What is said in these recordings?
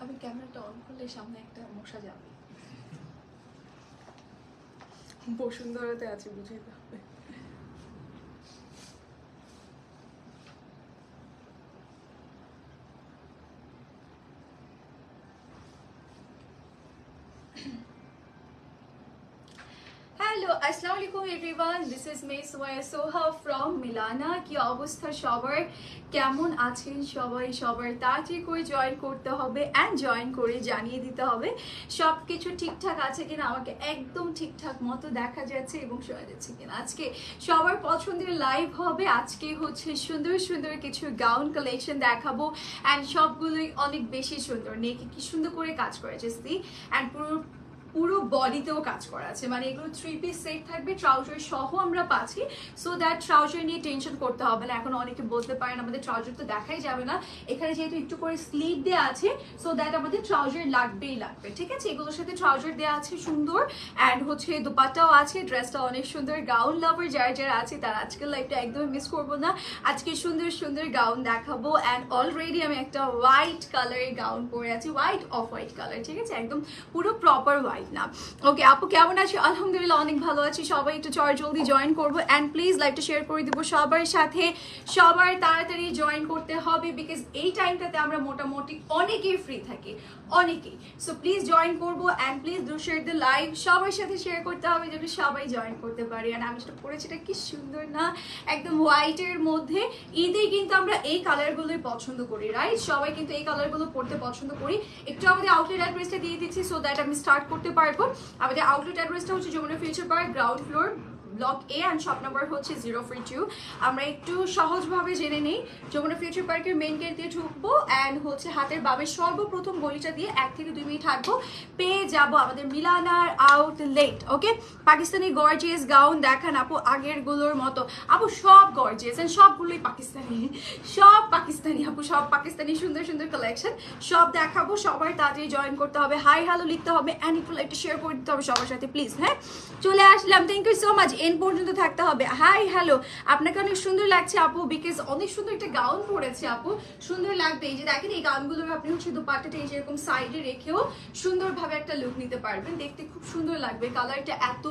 আমি ক্যামেরাটা অন করলে সামনে একটা মশা যাবে। বসুন্ধরাতে আছে বুঝে যাবে এভরিওয়ান দিস ইজ মি সোয়া সোহা ফ্রম মিলানা কি অবস্থা সবার? কেমন আছেন সবাই? সবার তাড়াতাড়ি করে জয়েন করতে হবে অ্যান্ড জয়েন করে জানিয়ে দিতে হবে। সব কিছু ঠিকঠাক আছে কিনা? আমাকে একদম ঠিকঠাক মতো দেখা যাচ্ছে এবং শোনা যাচ্ছে কিনা। আজকে সবার পছন্দের লাইভ হবে। আজকে হচ্ছে সুন্দর সুন্দর কিছু গাউন কালেকশন দেখাবো। অ্যান্ড সবগুলোই অনেক বেশি সুন্দর। নেকে কি সুন্দর করে কাজ করেছে সি অ্যান্ড পুরো পুরো বডিতেও কাজ করা আছে। মানে এগুলো থ্রি পিস সেট থাকবে ট্রাউজার সহ আমরা পাচ্ছি। সো দ্যাট ট্রাউজার নিয়ে টেনশন করতে হবে না। এখন অনেকে বলতে পারেন, আমাদের ট্রাউজার তো দেখাই যাবে না। এখানে যেহেতু একটু করে স্লিভ দেওয়া আছে সো দ্যাট আমাদের ট্রাউজার লাগবেই লাগবে। ঠিক আছে? এগুলোর সাথে ট্রাউজার দেওয়া আছে সুন্দর। অ্যান্ড হচ্ছে দুপাট্টাও আছে ড্রেসটা অনেক সুন্দর। গাউন লাভার যারা যারা আছে, তারা আজকের লাইফটা একদমই মিস করব না। আজকে সুন্দর সুন্দর গাউন দেখাবো। অ্যান্ড অলরেডি আমি একটা হোয়াইট কালারের গাউন পরে আছি। হোয়াইট অফ হোয়াইট কালার ঠিক আছে? একদম পুরো প্রপার হোয়াইট না। ওকে আপু, কেমন আছি? আলহামদুলিল্লাহ, অনেক ভালো আছি। সবাই একটু চর জলদি জয়েন করব। অ্যান্ড প্লিজ লাইভটা শেয়ার করে দিব সবার সাথে। সবার তাড়াতাড়ি জয়েন করতে হবে বিকজ এই টাইমটাতে আমরা মোটামুটি অনেকেই ফ্রি থাকি। অনেকেই। সো প্লিজ জয়েন করব and please do share the live সবার সাথে শেয়ার করতে হবে যাতে সবাই জয়েন করতে পারি। অ্যান্ড আমি যেটা পড়েছি, এটা কি সুন্দর না? একদম হোয়াইটের মধ্যে। ঈদে কিন্তু আমরা এই কালারগুলোই পছন্দ করি রাইট সবাই কিন্তু এই কালারগুলো পড়তে পছন্দ করি। একটু আমাদের আউটলেট অ্যাড্রেসটা দিয়ে দিচ্ছি সো দ্যাট আমি স্টার্ট করতে পারবো আমাদের আউটলেট অ্যাড্রেসটা হচ্ছে Jamuna Future Park ground floor block A and shop number হচ্ছে জিরো ফ্রি টু আমরা একটু সহজভাবে জেনে নিই। যমুনা ফিউচার পার্কের মেন গেট দিয়ে ঢুকবো অ্যান্ড হচ্ছে হাতের বাবে সর্বপ্রথম গলিটা দিয়ে এক থেকে দুই মিনিট হাঁটবো। পেয়ে যাব আমাদের মিলানার outlet okay Pakistani gorgeous gown দেখান আপু আগেরগুলোর মতো। আপু সব গর্জিয়াস অ্যান্ড সবগুলোই পাকিস্তানি। সব পাকিস্তানি আপু, সব পাকিস্তানি সুন্দর সুন্দর কালেকশন সব দেখাবো, সবার তাড়াতাড়ি জয়েন করতে হবে। হাই হ্যালো লিখতে হবে অ্যান্ড একটু লাইকটা শেয়ার করে দিতে হবে সবার সাথে প্লিজ হ্যাঁ? চলে আসলাম থ্যাংক ইউ সো মাচ এন পর্যন্ত থাকতে হবে। হাই হ্যালো আপনাকে অনেক সুন্দর লাগছে আপু বিকজ অনেক সুন্দর একটা গাউন পরেছে আপু। সুন্দর লাগবে। এই যে দেখেন, এই গাউনগুলোর আপনি হচ্ছে দুপাট্টাটা এই যেরকম সাইডে রেখেও সুন্দরভাবে একটা লুক নিতে পারবেন। দেখতে খুব সুন্দর লাগবে। কালারটা এত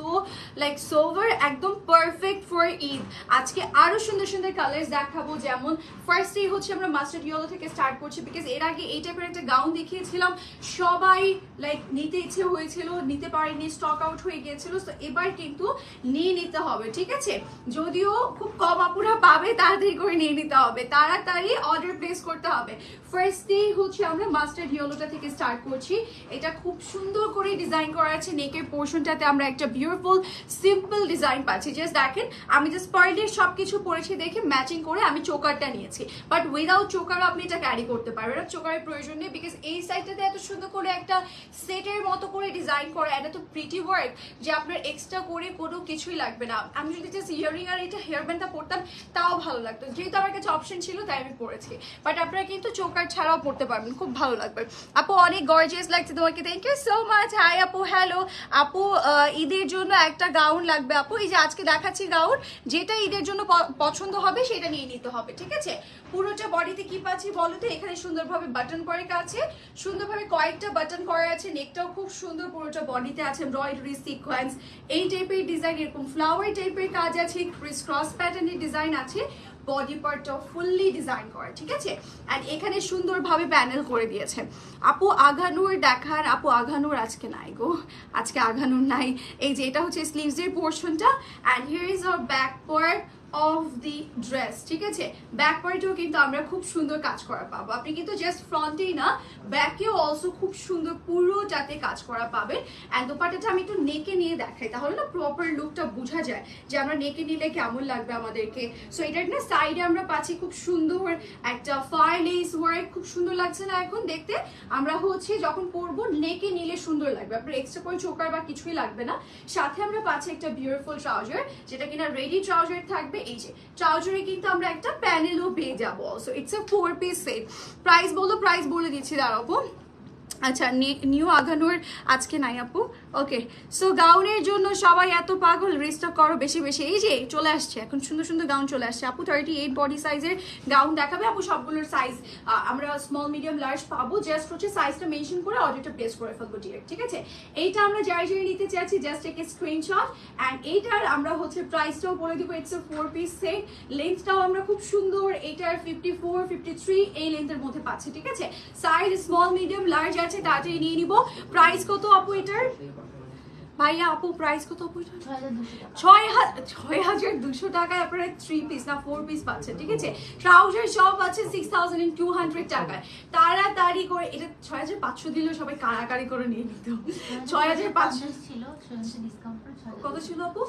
লাইক সোভার একদম পারফেক্ট ফর ঈদ আজকে আরও সুন্দর সুন্দর কালার দেখাবো। যেমন ফার্স্টেই হচ্ছে আমরা মাস্টার্ড ইয়েলো থেকে স্টার্ট করছি বিকজ এর আগে এই টাইপের একটা গাউন দেখিয়েছিলাম। সবাই লাইক নিতে ইচ্ছে হয়েছিল, নিতে পারেনি স্টক আউট হয়ে গিয়েছিল। তো এবার কিন্তু নিয়ে নিতে হবে, ঠিক আছে? যদিও খুব কম আপুরা পাবে, তাড়াতাড়ি করে নিয়ে নিতে হবে। তাড়াতাড়ি অর্ডার প্লেস করতে হবে। ফার্স্ট ফার্স্টেই হচ্ছে আমরা মাস্টার্ড ইয়েলোটা থেকে স্টার্ট করছি। এটা খুব সুন্দর করে ডিজাইন করা আছে। নেকের পোর্শনটাতে আমরা একটা বিউটিফুল সিম্পল ডিজাইন পাচ্ছি। জাস্ট দেখেন, আমি জাস্ট পার ডে সব কিছু পরেছি দেখে ম্যাচিং করে আমি চোকারটা নিয়েছি। বাট উইদাউট চোকারও আপনি এটা ক্যারি করতে পারবেন। আর চোকারের প্রয়োজন নেই বিকজ এই সাইডটাতে এত সুন্দর করে একটা সেটের মতো করে ডিজাইন করা, এটা তো প্রিটি ওয়ার্ক যে আপনার এক্সট্রা করে কোনো কিছুই লাগবে না। আমি যদি জাস্ট ইয়ারিং আর এটা হেয়ার ব্যান্ডটা পরতাম, তাও ভালো লাগতো। যেহেতু আমার কাছে অপশন ছিল, তাই আমি পরেছি। বাট আপনারা কিন্তু চোকার ছাড়াও পড়তে পারবেন, খুব ভালো লাগবে। আপু, অনেক গর্জিয়াস লাগছে তোমাকে। Thank you so much hi আপু হ্যালো আপু ঈদের জন্য একটা গাউন লাগবে আপু। এই যে আজকে দেখাচ্ছি গাউন যেটা ঈদের জন্য পছন্দ হবে, সেটা নিয়ে নিতে হবে, ঠিক আছে? পুরোটা বডিতে কি পাচ্ছি বলো তো? এখানে সুন্দরভাবে বাটন করে আছে। সুন্দরভাবে কয়েকটা বাটন করা আছে। নেকটাও খুব সুন্দর পুরোটা বডিতে আছে। এমব্রয়ডারি সিকোয়েন্স এই টাইপের ডিজাইন এরকম ফ্লাওয়ার টাইপের কাজ আছে ক্রিস ক্রস প্যাটার্নের ডিজাইন আছে বডি পার্টটাও ফুললি ডিজাইন করা, ঠিক আছে? অ্যান্ড এখানে সুন্দরভাবে প্যানেল করে দিয়েছে। আপু আঘানুর দেখার, আপু আঘানুর আজকে নাই গো, আজকে আঘানুর নাই। এই যে এটা হচ্ছে স্লিভসের পোর্শনটা and here is our back part of the dress ঠিক আছে? ব্যাক পার্টেও কিন্তু আমরা খুব সুন্দর কাজ করা পাবো। আপনি কিন্তু জাস্ট ফ্রন্টেই না ব্যাকেও অলসো খুব সুন্দর পুরোটাতে কাজ করা পাবেন। অ্যান্ড দোপাটাটা আমি একটু নেকে নিয়ে দেখাই, তাহলে না প্রপার লুকটা বোঝা যায় যে আমরা নেকে নিলে কেমন লাগবে আমাদেরকে। সো এটার না সাইডে আমরা পাচ্ছি খুব সুন্দর একটা ফার লেস ওয়ার্ক খুব সুন্দর লাগছে না এখন দেখতে? আমরা হচ্ছে যখন পরবো নেকে নিলে সুন্দর লাগবে। আপনার এক্সট্রা করে চোকার বা কিছুই লাগবে না। সাথে আমরা পাচ্ছি একটা বিউটিফুল ট্রাউজার যেটা কিনা রেডি ট্রাউজার থাকবে এই যে ট্রাউজারে কিন্তু আমরা একটা প্যানেলও পেয়ে যাব। Also it's a four piece set price বলো প্রাইস বলে দিচ্ছি দাঁড়াবো আচ্ছা নিউ আগানোর আজকে নাই আপু। ওকে সো গাউনের জন্য সবাই এত পাগল রিস্টক করো বেশি বেশি এই যে চলে আসছে এখন সুন্দর সুন্দর গাউন চলে আসছে আপু থার্টি এইট বডি সাইজের গাউন দেখাবে আপু সবগুলোর সাইজ আমরা স্মল মিডিয়াম লার্জ পাবো জাস্ট হচ্ছে সাইজটা মেনশন করে অর্ডারটা প্লেস করে ফেলব ডিরেক্ট ঠিক আছে? এইটা আমরা যাই যাই নিতে চাইছি জাস্ট এক স্ক্রিনশট অ্যান্ড এইটার আমরা হচ্ছে প্রাইসটাও বলে দিব ইটস ফোর পিস সেট লেন্থটাও আমরা খুব সুন্দর, এইটার ফিফটি ফোর ফিফটি থ্রি এই লেন্থের মধ্যে পাচ্ছি, ঠিক আছে? সাইজ স্মল মিডিয়াম লার্জ আছে, তাড়াতাড়ি নিয়ে নিব। প্রাইস কত আপু এটার? ভাইয়া আপু প্রাইস কত ছয় হাজার ছয় হাজার দুশো টাকায় আপনারা থ্রি পিস না ফোর পিস পাচ্ছেন ঠিক আছে ট্রাউজার সব আছে সিক্স থাউজেন্ড টু হান্ড্রেড টাকায় তাড়াতাড়ি করে এটা ছয় হাজার পাঁচশো দিলেও সবাই কাড়াকাড়ি করে নিয়ে নিত ছয় হাজার পাঁচশো ছিল কত ছিল আপু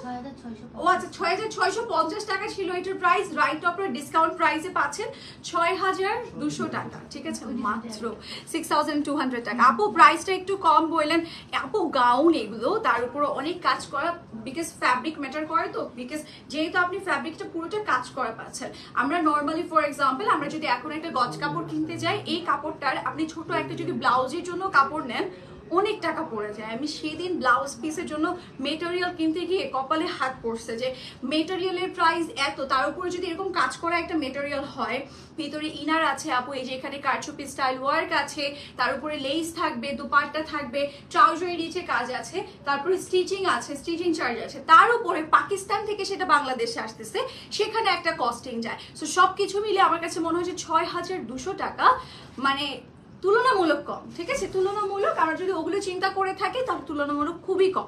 ও আচ্ছা ছয় হাজার ছয়শো পঞ্চাশ টাকা ছিল এটার প্রাইস রাইট আপনার ডিসকাউন্ট প্রাইসে পাচ্ছেন ছয় হাজার দুশো টাকা ঠিক আছে মাত্র সিক্স থাউজেন্ড টু হান্ড্রেড টাকা আপু প্রাইসটা একটু কম বললেন আপু গাউন এগুলো তার উপর অনেক কাজ করা বিকজ ফ্যাব্রিক ম্যাটার করে তো বিকজ যেহেতু আপনি ফ্যাব্রিকটা পুরোটা কাজ করা পাচ্ছেন। আমরা নর্মালি ফর এক্সাম্পল আমরা যদি এখন একটা গজ কাপড় কিনতে যাই, এই কাপড়টার আপনি ছোট একটা যদি ব্লাউজের জন্য কাপড় নেন অনেক টাকা পড়ে যায়। আমি সেদিন ব্লাউজ পিসের জন্য মেটেরিয়াল কিনতে গিয়ে কপালে হাত পড়ছে যে মেটেরিয়ালের প্রাইস এত, তার উপরে যদি এরকম কাজ করা একটা মেটেরিয়াল হয়, ভিতরে ইনার আছে আপু, এই যে এখানে কারচুপি স্টাইল ওয়ার্ক আছে, তার উপরে লেস থাকবে, দুপাট্টা থাকবে ট্রাউজারের নিচে কাজ আছে, তারপরে স্টিচিং আছে স্টিচিং চার্জ আছে, তার উপরে পাকিস্তান থেকে সেটা বাংলাদেশে আসতেছে, সেখানে একটা কস্টিং যায়। সো সব কিছু মিলে আমার কাছে মনে হয় যে ছয় হাজার দুশো টাকা মানে তুলনামূলক কম, ঠিক আছে? তুলনামূলক আমরা যদি ওগুলো চিন্তা করে থাকি, তাহলে তুলনামূলক খুবই কম।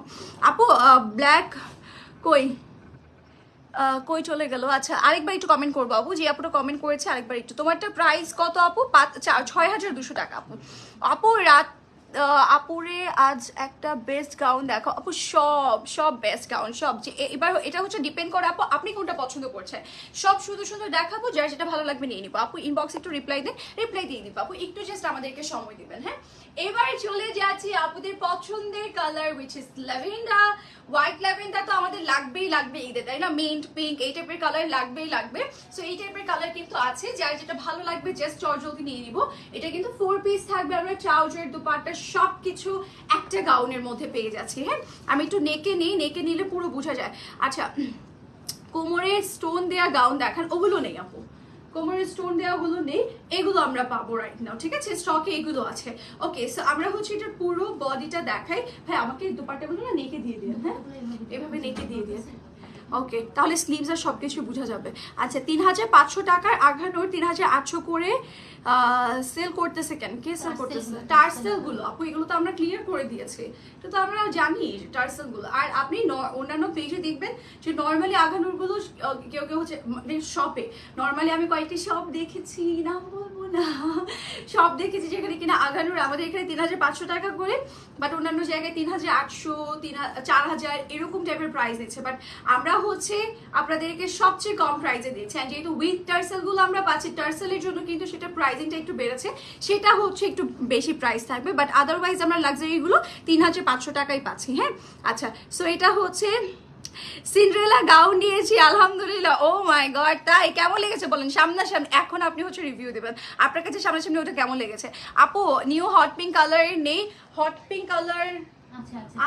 আপু ব্ল্যাক কই? কই চলে গেল? আচ্ছা আরেকবার একটু কমেন্ট করব আপু। যে আপুটা কমেন্ট করেছে, আরেকবার একটু। তোমারটা প্রাইস কত আপু? পাঁচ ছয় হাজার দুশো টাকা আপু। আপু, রাত আপুরে আজ একটা বেস্ট গাউন দেখো। আপু, সব সব বেস্ট গাউন সব যে এবার এটা হচ্ছে ডিপেন্ড করে আপু, আপনি কোনটা পছন্দ করছেন। সব সুন্দর সুন্দর দেখাবো, যার যেটা ভালো লাগবে নিয়ে নিবো। আপু ইনবক্স একটু রিপ্লাই দেন রিপ্লাই দিয়ে নিবো আপু, একটু জাস্ট আমাদেরকে সময় দিবেন হ্যাঁ? এবার চলে যাচ্ছি আপুদের পছন্দের colour which is lavender white lavender তো আমাদের লাগবেই লাগবে ঈদে, তাই না? মিন্ট পিঙ্ক এই টাইপের কালার লাগবেই লাগবে। সো এই টাইপের কালার কিন্তু আছে, যার যেটা ভালো লাগবে জাস্ট চটজলদি নিয়ে নিব। এটা কিন্তু ফোর পিস থাকবে, আমরা ট্রাউজার দুপাট্টা সব কিছু একটা গাউনের মধ্যে পেয়ে যাচ্ছি হ্যাঁ? আমি একটু নেকে নিই নেকে নিলে পুরো বোঝা যায়। আচ্ছা কোমরে স্টোন দেয়া গাউন দেখান, ওগুলো নেই আপু। কোমরের স্টোন দেওয়াগুলো নেই, এগুলো আমরা পাবো রাইট নাও ঠিক আছে? স্টকে এগুলো আছে। ওকে সো আমরা হচ্ছে এটার পুরো বডিটা দেখাই। ভাই, আমাকে দুপাটা বলো না নেকে দিয়ে দিয়ে হ্যাঁ? এভাবে নেকে দিয়ে দিয়ে ওকে তাহলে স্লিভস আর সব কিছু বোঝা যাবে। আচ্ছা তিন হাজার পাঁচশো টাকার আঘানোর তিন হাজার আটশো করে সেল করতেছে কেন? কে সেল করতেছে? গুলো। টার্সেলগুলো। আপু এগুলো তো আমরা ক্লিয়ার করে দিয়েছি। এটা তো আমরা জানি টার্সেলগুলো। আর আপনি অন্যান্য পেজে দেখবেন যে নর্মালি আঘানোরগুলো কেউ কেউ হচ্ছে মানে শপে নর্মালি আমি কয়েকটি শপ দেখেছি না না। শপ দেখেছি যেখানে কিনা আঘানোর আমাদের এখানে তিন হাজার পাঁচশো টাকা করে বাট অন্যান্য জায়গায় তিন হাজার আটশো, তিন চার হাজার এরকম টাইপের প্রাইস দিচ্ছে। বাট আমরা হচ্ছে আপনাদেরকে সবচেয়ে কম প্রাইসে দিচ্ছি। আর যেহেতু উইথ টার্সেলগুলো আমরা পাচ্ছি টার্সেলের জন্য কিন্তু সেটা প্রাইসিংটা একটু বেড়েছে। সেটা হচ্ছে একটু বেশি প্রাইস থাকবে। বাট আদারওয়াইজ আমরা লাক্সারি গুলো তিন হাজার পাঁচশো টাকাই পাচ্ছি। হ্যাঁ? আচ্ছা সো এটা হচ্ছে সিন্ড্রেলা গাউন নিয়েছি আলহামদুলিল্লাহ। ও মাই গড তাই কেমন লেগেছে বলেন? সামনাসামনি এখন আপনি হচ্ছে রিভিউ দেবেন। আপনার কাছে সামনাসামনি ওটা কেমন লেগেছে? আপু নিউ হট পিঙ্ক কালারের নেই? হট পিঙ্ক কালার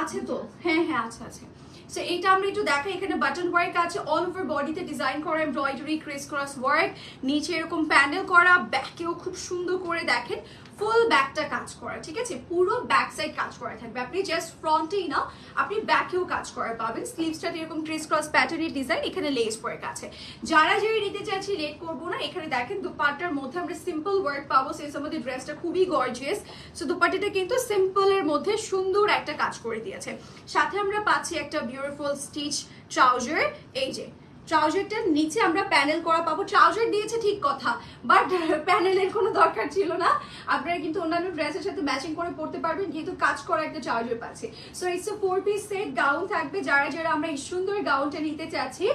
আছে তো? হ্যাঁ হ্যাঁ আছে আছে। সো এইটা আমরা একটু দেখাই। এখানে বাটন ওয়ার্ক আছে। অল ওভার বডিতে ডিজাইন করা এমব্রয়ডারি ক্রেস ক্রস ওয়ার্ক নিচে এরকম প্যান্ডেল করা। ব্যাকেও খুব সুন্দর করে দেখেন। ফুল ব্যাকটা কাজ করা, ঠিক আছে? পুরো ব্যাক সাইড কাজ করা থাকবে। আপনি জাস্ট ফ্রন্টেই না, আপনি ব্যাকেও কাজ করা পাবেন। স্লিভসটা এরকম ক্রিস ক্রস প্যাটার্নের ডিজাইন এখানে লেস ওয়ার্ক আছে। যারা যারা নিতে চাচ্ছি লেট করব না। এখানে দেখেন, দুপাট্টার মধ্যে আমরা সিম্পল ওয়ার্ক পাবো। সেই সম্বন্ধে ড্রেসটা খুবই গর্জিয়াস সো দুপাট্টাটা কিন্তু সিম্পলের মধ্যে সুন্দর একটা কাজ করে দিয়েছে। সাথে আমরা পাচ্ছি একটা বিউটিফুল স্টিচ ট্রাউজার এই যে ট্রাউজারটার নিচে আমরা প্যানেল করা পাবো। ট্রাউজার দিয়েছে ঠিক কথা বাট প্যানেলের কোনো দরকার ছিল না। আপনারা কিন্তু অন্যান্য ড্রেসের সাথে ম্যাচিং করে পড়তে পারবেন যেহেতু কাজ করা একটা ট্রাউজার পাচ্ছে। So it's a four piece set gown থাকবে। যারা যারা আমরা এই সুন্দর গাউনটা নিতে চাচ্ছি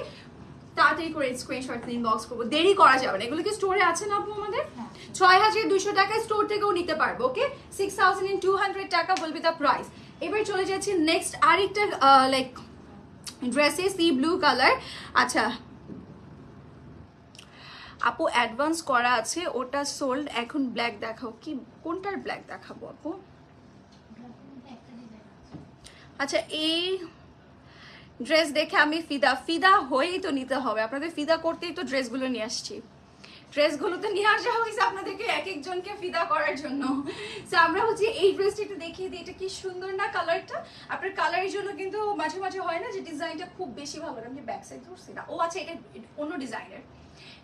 তাড়াতাড়ি করে স্ক্রিনশট ইনবক্স করব। দেরি করা যাবে না। এগুলো কি স্টোরে আছে না আপু আমাদের? হ্যাঁ। ছয় হাজার দুশো টাকায় স্টোর থেকেও নিতে পারব okay six thousand two hundred টাকা বলবি দ্য প্রাইস এবার চলে যাচ্ছি নেক্সট আরেকটা লাইক ড্রেসে সি ব্লু কালার আচ্ছা। আপু অ্যাডভান্স করা আছে, ওটা সোল্ড এখন ব্ল্যাক দেখাও। কি, কোনটার ব্ল্যাক দেখাবো আপু? আচ্ছা এই ড্রেস দেখে আমি ফিদা ফিদা হয়েই তো নিতে হবে। আপনাদের ফিদা করতেই তো ড্রেসগুলো নিয়ে আসছি। ড্রেসগুলো তো নিয়ে আসা হয়েছে আপনাদেরকে এক একজনকে ফিদা করার জন্য। তো আমরা হচ্ছে এই ড্রেসটা একটু দেখিয়ে দিই, এটা কি সুন্দর না কালারটা? আপনার কালারের জন্য কিন্তু মাঝে মাঝে হয় না যে ডিজাইনটা খুব বেশি ভালো আমি ব্যাক সাইড ধরছি না। ও আচ্ছা এটা অন্য ডিজাইনের।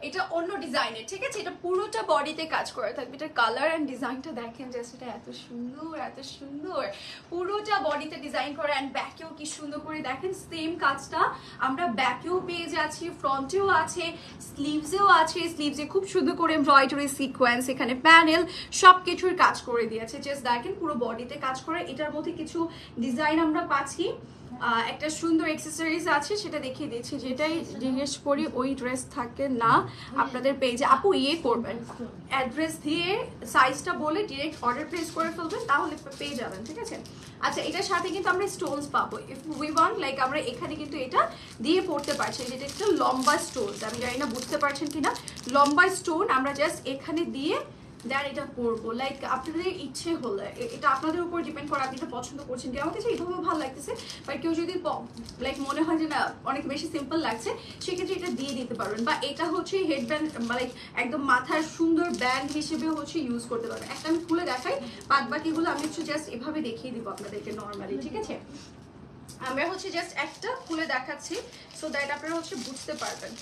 এটা অন্য ডিজাইনের ঠিক আছে? এটা পুরোটা বডিতে কাজ করে থাকবে। এটা কালার অ্যান্ড ডিজাইনটা দেখেন জাস্ট এটা এত সুন্দর এত সুন্দর। পুরোটা বডিতে ডিজাইন করে অ্যান্ড ব্যাকেও কি সুন্দর করে দেখেন? সেম কাজটা আমরা ব্যাকেও পেয়ে যাচ্ছি ফ্রন্টেও আছে স্লিভসেও আছে। স্লিভসে খুব সুন্দর করে এমব্রয়ডারি সিকোয়েন্স এখানে প্যানেল সব কিছুর কাজ করে দিয়েছে। জাস্ট দেখেন পুরো বডিতে কাজ করে। এটার মধ্যে কিছু ডিজাইন আমরা পাচ্ছি। একটা সুন্দর এক্সেসরিজ আছে, সেটা দেখিয়ে দিচ্ছি, যেটাই জিজ্ঞেস করি, ওই ড্রেস থাকে না আপনাদের পেজে আপু ইয়ে করবেন অ্যাড্রেস দিয়ে সাইজটা বলে ডিরেক্ট অর্ডার প্লেস করে ফেলবেন, তাহলে পেয়ে যাবেন, ঠিক আছে? আচ্ছা এটার সাথে কিন্তু আমরা স্টোনস পাবো। ইফ উই ওয়ান্ট লাইক আমরা এখানে কিন্তু এটা দিয়ে পড়তে পারছি, যেটা একটা লম্বা স্টোনস আমি জানি না, বুঝতে পারছেন কিনা? লম্বা স্টোন আমরা জাস্ট এখানে দিয়ে দেন এটা পরবো লাইক আপনাদের ইচ্ছে হলে এটা আপনাদের উপর ডিপেন্ড করে আপনি এটা পছন্দ করছেন কি আমার কাছে এইভাবে ভালো লাগতেছে বাট কেউ যদি লাইক মনে হয় যে না, অনেক বেশি সিম্পল লাগছে, সেক্ষেত্রে এটা দিয়ে দিতে পারবেন। বা এটা হচ্ছে হেড ব্যান্ড লাইক একদম মাথার সুন্দর ব্যান্ড হিসেবে হচ্ছে ইউজ করতে পারবেন। একটা আমি খুলে দেখাই, বাদ বাকিগুলো আমি হচ্ছে জাস্ট এভাবে দেখিয়ে দিব আপনাদেরকে নর্মালি ঠিক আছে? আমরা হচ্ছে জাস্ট একটা খুলে দেখাচ্ছি সো দ্যাট আপনারা হচ্ছে বুঝতে পারবেন।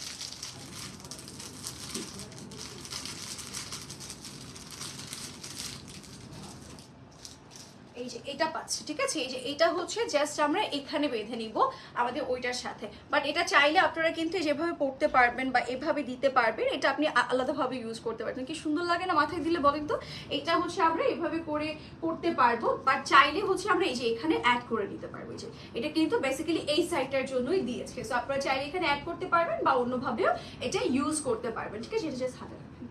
এই যে এটা পাচ্ছি, ঠিক আছে? এই যে এটা হচ্ছে জাস্ট আমরা এখানে বেঁধে নিব আমাদের ওইটার সাথে। বাট এটা চাইলে আপনারা কিন্তু যেভাবে পড়তে পারবেন বা এভাবে দিতে পারবেন, এটা আপনি আলাদাভাবে ইউজ করতে পারবেন। কি সুন্দর লাগে না মাথায় দিলে বলেন তো? এটা হচ্ছে আমরা এভাবে করে করতে পারব বাট চাইলে হচ্ছে আমরা এই যে এখানে অ্যাড করে নিতে পারব। যে এটা কিন্তু বেসিক্যালি এই সাইডটার জন্যই দিয়েছে। সো আপনারা চাইলে এখানে অ্যাড করতে পারবেন বা অন্যভাবেও এটা ইউজ করতে পারবেন, ঠিক আছে? এটা জাস্ট হাতে রাখেন।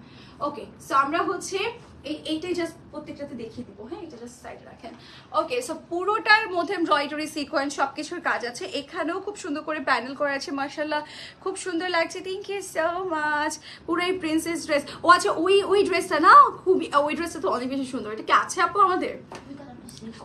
ওকে সো আমরা হচ্ছে এই, এইটাই জাস্ট প্রত্যেকটাতে দেখিয়ে দিব হ্যাঁ? এটা জাস্ট সাইড রাখেন। ওকে সো পুরোটার মধ্যে এমব্রয়ডারি সিকোয়েন্স সব কিছুর কাজ আছে। এখানেও খুব সুন্দর করে প্যানেল করা আছে মার্শাল্লাহ খুব সুন্দর লাগছে। থ্যাংক ইউ সো মাচ পুরো এই প্রিন্সেস ড্রেস ও আচ্ছা ওই ওই ড্রেসটা না, খুবই, ওই ড্রেসটা তো অনেক বেশি সুন্দর। এটা কি আছে আপু আমাদের?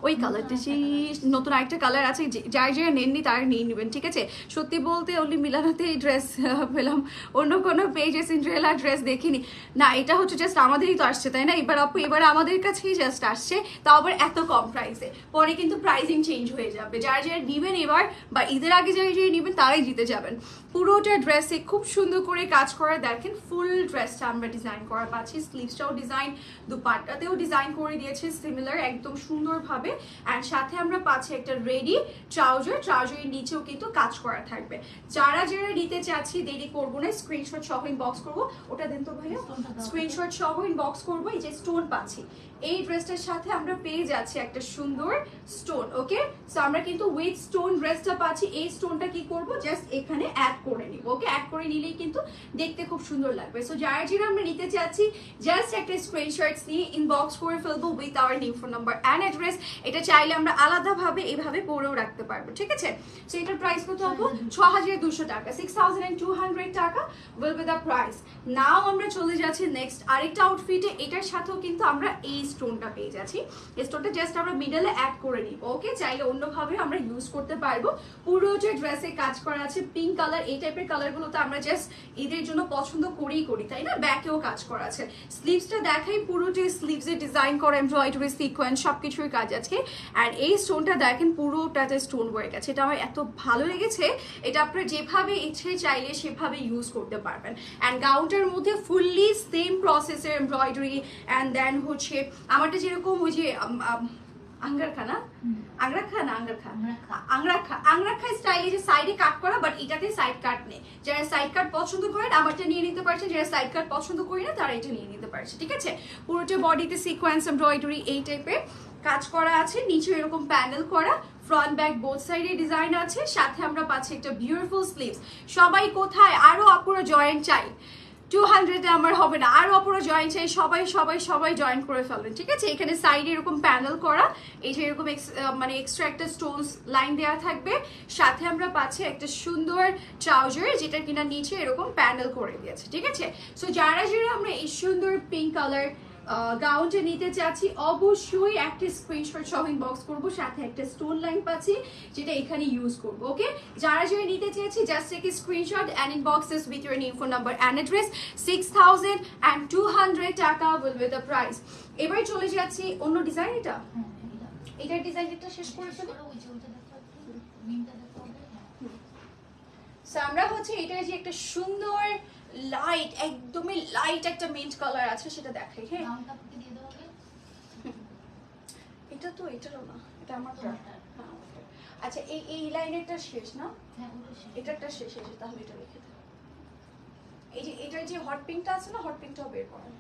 ওই কালারটা সেই নতুন আরেকটা কালার আছে, যে- যার যারা নেননি তারা নিয়ে নেবেন, ঠিক আছে? সত্যি বলতে অনলি মিলানাতে এই ড্রেস পেলাম। অন্য কোনো পেজে সিন্ড্রেলা ড্রেস দেখিনি। না, এটা হচ্ছে জাস্ট আমাদেরই তো আসছে, তাই না? এবার আপু, এবার আমাদের কাছেই জাস্ট আসছে, তাও আবার এত কম প্রাইসে পরে কিন্তু প্রাইসিং চেঞ্জ হয়ে যাবে। যারা যারা নেবেন এবার, বা ঈদের আগে যারা যারা নেবেন, তারাই জিতে যাবেন। পুরোটা ড্রেসে খুব সুন্দর করে কাজ করা। দেখেন ফুল ড্রেসটা আমরা ডিজাইন করা পাচ্ছি। স্লিভসটাও ডিজাইন দুপাট্টাতেও ডিজাইন করে দিয়েছে সিমিলার একদম সুন্দরভাবে। অ্যান্ড সাথে আমরা পাচ্ছি একটা রেডি ট্রাউজার ট্রাউজারের নিচেও কিন্তু কাজ করা থাকবে। যারা যারা নিতে চাচ্ছি দেরি করব না। স্ক্রিনশট সহ ইনবক্স করব। ওটা দেন তো ভাইয়া। স্ক্রিনশট সহ ইনবক্স করব। এই যে স্টোন পাচ্ছি। এই ড্রেসটার সাথে আমরা পেয়ে যাচ্ছি একটা সুন্দর স্টোন ওকে সো আমরা কিন্তু উইথ স্টোন ড্রেসটা পাচ্ছি। এই স্টোনটা কি করব? জাস্ট এখানে অ্যাড করে নিব ওকে অ্যাড করে নিলেই কিন্তু দেখতে খুব সুন্দর লাগবে। সো যারা যারা আমরা নিতে চাচ্ছি জাস্ট একটা স্ক্রিনশটস নিয়ে ইনবক্স করে ফেলব with our new phone number and address এটা চাইলে আমরা আলাদাভাবে এভাবে পরেও রাখতে পারব, ঠিক আছে? সো এটার প্রাইস কত হব? ছ হাজার দুশো টাকা six thousand and two hundred টাকা will be the price now আমরা চলে যাচ্ছি নেক্সট আরেকটা আউটফিটে এটার সাথেও কিন্তু আমরা এই স্টোনটা পেয়ে যাচ্ছি। স্টোনটা জাস্ট আমরা মিডলে অ্যাড করে নিব ওকে চাইলে অন্যভাবে আমরা ইউজ করতে পারব। পুরো যে ড্রেসে কাজ করা আছে পিঙ্ক কালার এই টাইপের কালারগুলো তো আমরা জাস্ট ঈদের জন্য পছন্দ করেই করি, তাই না? ব্যাকেও কাজ করা আছে। স্লিভসটা দেখাই, পুরো যে স্লিভসে ডিজাইন করা এমব্রয়ডারি সিকোয়েন্স সব কিছুর কাজ আছে আর এই স্টোনটা দেখেন পুরোটাতে স্টোন ওয়ার্ক আছে, এটা আমার এত ভালো লেগেছে, এটা আপনারা যেভাবে ইচ্ছে চাইলে সেভাবে ইউজ করতে পারবেন। অ্যান্ড গাউনটার মধ্যে ফুললি সেম প্রসেসের এমব্রয়ডারি অ্যান্ড দেন হচ্ছে আমারটা যেরকম ওই যে আঙ্গারখা না? আংরাখা না আংরাখা। আংরাখা। আংরাখা। স্টাইলে যে সাইডে কাট করা বাট এটাতে সাইড কাট নেই। যারা সাইড কাট পছন্দ করেন আমারটা নিয়ে নিতে পারছেন যারা সাইড কাট পছন্দ করি না তারা এটা নিয়ে নিতে পারছে ঠিক আছে? পুরোটা বডিতে সিকোয়েন্স এমব্রয়ডারি এই টাইপের কাজ করা আছে। নিচে এরকম প্যানেল করা। ফ্রন্ট ব্যাক বোথ সাইডে ডিজাইন আছে। সাথে আমরা পাচ্ছি একটা বিউটিফুল স্লিভস সবাই কোথায়? আরও আপুরো জয়েন্ট চাই। টু হান্ড্রেডে আমার হবে না। আর অপরও জয়েন চাই, সবাই সবাই সবাই জয়েন করে ফেলবেন, ঠিক আছে? এখানে সাইডে এরকম প্যানেল করা, এই যে এরকম মানে এক্সট্রা একটা স্টোনস লাইন দেওয়া থাকবে। সাথে আমরা পাচ্ছি একটা সুন্দর ট্রাউজার যেটা কিনা নিচে এরকম প্যানেল করে দিয়েছে, ঠিক আছে? সো যারা যারা আমরা এই সুন্দর পিঙ্ক কালার গাউনটা নিতে চাচ্ছি অবশ্যই একটা স্ক্রিনশট সহ ইনবক্স করব সাথে একটা স্টোন লাইন পাচ্ছি যেটা এখানে ইউজ করব ওকে যারা যারা নিতে চেয়েছি just take screenshot and inboxes with your new phone number and address six thousand and two hundred টাকা উইল বি দ্য প্রাইস এবার চলে যাচ্ছি অন্য ডিজাইন এটা? এটা এটার ডিজাইনটা শেষ করে ফেলি হ্যাঁ। আমরা হচ্ছে এটার যে একটা সুন্দর লাইট একদমই লাইট একটা মিন্ট কালার আছে সেটা দেখাই হ্যাঁ? এটা তো এটারও না এটা আমার তোমারটা। আচ্ছা এই এই লাইনেরটা শেষ না? হ্যাঁ, শেষ। এটা একটা শেষ হয়েছে তাহলে এটা রেখে দাও। এই যে এটার যে হট পিঙ্কটা আছে না হট পিঙ্কটাও বের করেন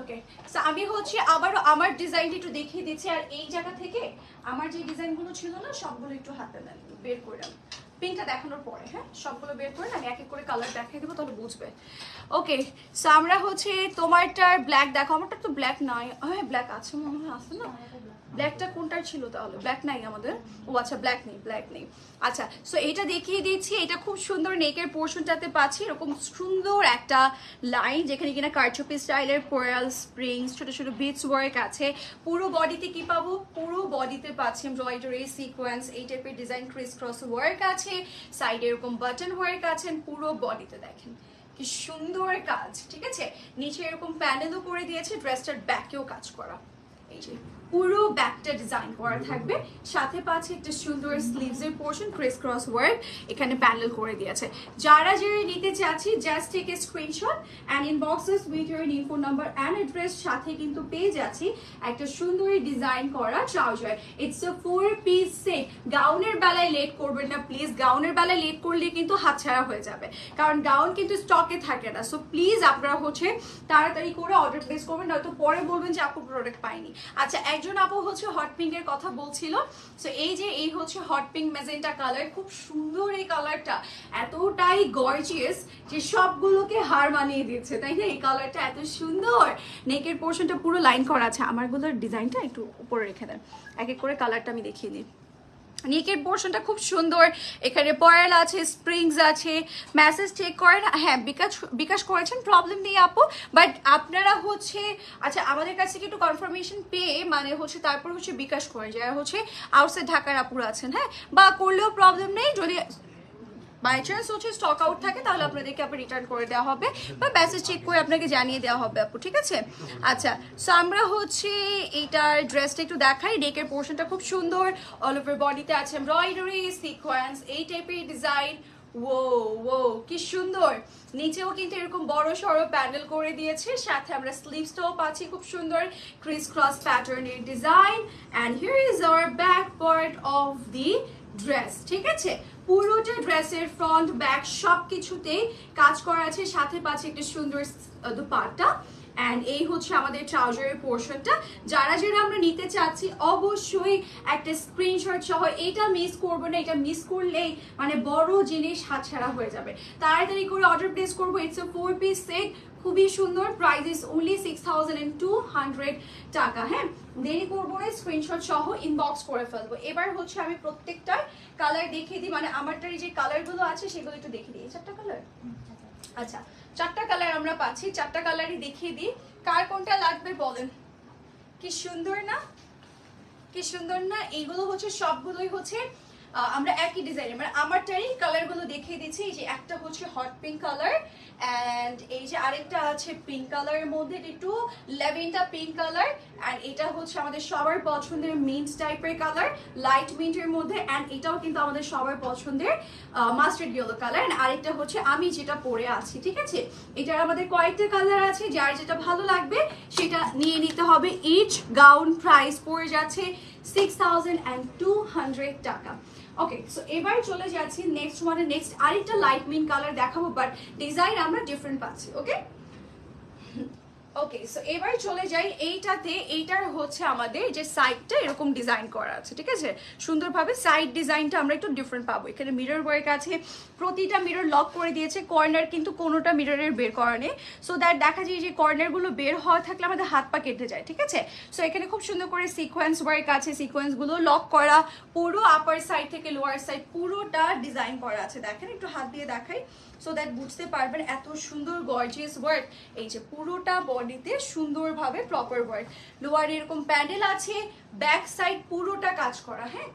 ওকে সো আমি হচ্ছে আবারও আমার ডিজাইনটা একটু দেখিয়ে দিচ্ছি আর এই জায়গা থেকে আমার যে ডিজাইনগুলো ছিল না সবগুলো একটু হাতে নেন বের করলাম পিঙ্কটা দেখানোর পরে হ্যাঁ? সবগুলো বের করে আমি এক এক করে কালার দেখিয়ে দেবো, তাহলে বুঝবে। ওকে সো আমরা হচ্ছে তোমারটার ব্ল্যাক দেখো, আমারটা তো ব্ল্যাক নাই। হ্যাঁ ব্ল্যাক আছে মনে হয়, আছে না। ব্ল্যাকটা কোনটার ছিল তাহলে? ব্ল্যাক নাই আমাদের। ও আচ্ছা ব্ল্যাক নেই ব্ল্যাক নেই। আচ্ছা সো এটা দেখিয়ে দিচ্ছি এটা খুব সুন্দর নেকের পোর্শনটাতে পাচ্ছি, এরকম সুন্দর একটা লাইন যেখানে কিনা কারচুপি স্টাইলের কোরাল স্প্রিংস ছোট ছোট বিটস ওয়ার্ক আছে। পুরো বডিতে কি পাবো? পুরো বডিতে পাচ্ছি এমব্রয়ডারি সিকোয়েন্স এই টাইপের ডিজাইন ক্রিস ক্রস ওয়ার্ক আছে। সাইডে এরকম বাটন ওয়ার্ক আছে পুরো বডিতে দেখেন। কি সুন্দর কাজ, ঠিক আছে? নিচে এরকম প্যানেলও করে দিয়েছে ড্রেসটার ব্যাকেও কাজ করা। যে পুরো ব্যাকটা ডিজাইন করা থাকবে। সাথে পাচ্ছে একটা সুন্দর স্লিভস এর পোর্শন ক্রিস ক্রস ওয়ার্ক এখানে প্যানেল করে দিয়েছে। যারা যারা নিতে চাচ্ছি just take a screenshot and inboxes with your phone number and address সাথে কিন্তু পেয়ে যাচ্ছি একটা সুন্দর ডিজাইন করা trouser it's a four piece set গাউনের বেলায় লেট করবেন না প্লিজ গাউনের বেলায় লেট করলে কিন্তু হাতছাড়া হয়ে যাবে। কারণ গাউন কিন্তু স্টকে থাকে না। সো প্লিজ আপনারা হচ্ছে তাড়াতাড়ি করে অর্ডার প্লেস করবেন। নয়তো পরে বলবেন যে, আপু প্রোডাক্ট পাইনি। আচ্ছা একজন আপু হচ্ছে হট পিঙ্কের কথা বলছিল। সো এই যে এই হচ্ছে হট পিঙ্ক মেজেন্টা কালার খুব সুন্দর এই কালারটা এতটাই গর্জিয়াস যে সবগুলোকে হার মানিয়ে দিচ্ছে, তাই না? এই কালারটা এত সুন্দর। নেকের পোর্শনটা পুরো লাইন করা আছে। আমারগুলোর ডিজাইনটা একটু উপরে রেখে দেন। এক এক করে কালারটা আমি দেখিয়ে দিই। নেকের পোর্শনটা খুব সুন্দর। এখানে পয়েল আছে, স্প্রিংস আছে ম্যাসেজ চেক করেন। হ্যাঁ বিকাশ বিকাশ করেছেন প্রবলেম নেই আপু। বাট আপনারা হচ্ছে আচ্ছা আমাদের কাছে কি একটু কনফার্মেশন পেয়ে মানে হচ্ছে তারপর হচ্ছে বিকাশ করে যারা হচ্ছে আউটসাইড ঢাকার আপুরা আছেন হ্যাঁ? বা করলেও প্রবলেম নেই, যদি বাই চান্স হচ্ছে স্টক আউট থাকে, তাহলে আপনাদেরকে আবার রিটার্ন করে দেওয়া হবে বা মেসেজ চেক করে আপনাকে জানিয়ে দেওয়া হবে আপু, ঠিক আছে? আচ্ছা সো আমরা হচ্ছে এইটার ড্রেসটা একটু দেখাই নেকের পোর্শনটা খুব সুন্দর অল ওভার বডিতে আছে এমব্রয়ডারি সিকোয়েন্স এই টাইপের ডিজাইন ও ও কি সুন্দর! নিচেও কিন্তু এরকম বড় সড়ো প্যান্ডেল করে দিয়েছে, সাথে আমরা স্লিভসটাও পাচ্ছি, খুব সুন্দর ক্রিস ক্রস প্যাটার্নের design and here is our back part of the dress ঠিক আছে? পুরোটা ড্রেসের ফ্রন্ট ব্যাক সব কিছুতেই কাজ করা আছে। সাথে পাচ্ছে একটা সুন্দর দুপাট্টা। অ্যান্ড এই হচ্ছে আমাদের ট্রাউজারের পোর্শনটা। যারা যারা আমরা নিতে চাচ্ছি, অবশ্যই একটা স্ক্রিনশট সহ এটা মিস করব না, এটা মিস করলেই মানে বড় জিনিস হাতছাড়া হয়ে যাবে। তাড়াতাড়ি করে অর্ডার প্লেস করব। It's a four piece set খুবই সুন্দর price is only six thousand two hundred টাকা হ্যাঁ? দেরি করব না স্ক্রিনশট সহ ইনবক্স করে ফেলব। এবার হচ্ছে আমি প্রত্যেকটার কালার দেখিয়ে দিই মানে আমারটার যে কালারগুলো আছে সেগুলো একটু দেখিয়ে দিই। চারটা কালার আচ্ছা, চারটা কালার আমরা পাচ্ছি চারটা কালারই দেখিয়ে দিই। কার কোনটা লাগবে বলেন? কি সুন্দর না? কি সুন্দর না? এইগুলো হচ্ছে সবগুলোই হচ্ছে আমরা একই ডিজাইনের মানে আমারটারই কালারগুলো দেখিয়ে দিচ্ছি। এই যে একটা হচ্ছে হট পিঙ্ক কালার অ্যান্ড এই যে আরেকটা আছে পিঙ্ক কালারের মধ্যে একটু লেভেনটা পিঙ্ক কালার অ্যান্ড এটা হচ্ছে আমাদের সবার পছন্দের মিন্ট টাইপের কালার লাইট মিন্টের মধ্যে অ্যান্ড এটাও কিন্তু আমাদের সবার পছন্দের মাস্টার্ড ইয়েলো কালার অ্যান্ড আরেকটা হচ্ছে আমি যেটা পরে আছি, ঠিক আছে? এটার আমাদের কয়েকটা কালার আছে, যার যেটা ভালো লাগবে সেটা নিয়ে নিতে হবে। ইচ গাউন প্রাইস পড়ে যাচ্ছে সিক্স টাকা। ওকে সো এবার চলে যাচ্ছি নেক্সট ওয়ানে নেক্সট আরেকটা লাইট মিন কালার দেখাবো বাট ডিজাইন আমরা ডিফারেন্ট পাচ্ছি ওকে ওকে সো এবার চলে যাই এইটাতে, এইটার হচ্ছে আমাদের যে সাইডটা এরকম ডিজাইন করা আছে, ঠিক আছে? সুন্দরভাবে সাইড ডিজাইনটা আমরা একটু ডিফারেন্ট পাবো। এখানে মিরর ওয়ার্ক আছে, প্রতিটা মিরর লক করে দিয়েছে কর্নার কিন্তু কোনোটা মিররের বের করা নেই। সো দ্যাট দেখা যায় যে কর্নারগুলো বের হওয়া থাকলে আমাদের হাত পা কেটে যায়, ঠিক আছে? সো এখানে খুব সুন্দর করে সিকোয়েন্স ওয়ার্ক আছে সিকোয়েন্সগুলো লক করা, পুরো আপার সাইড থেকে লোয়ার সাইড পুরোটা ডিজাইন করা আছে। দেখেন, একটু হাত দিয়ে দেখাই। সো দ্যাট বুঝতে পারবেন এত সুন্দর গর্জিয়াস ওয়ার্ক এই যে পুরোটা বডিতে সুন্দরভাবে প্রপার ওয়ার্ক লোয়ার এরকম প্যান্ডেল আছে ব্যাক সাইড পুরোটা কাজ করা হ্যাঁ?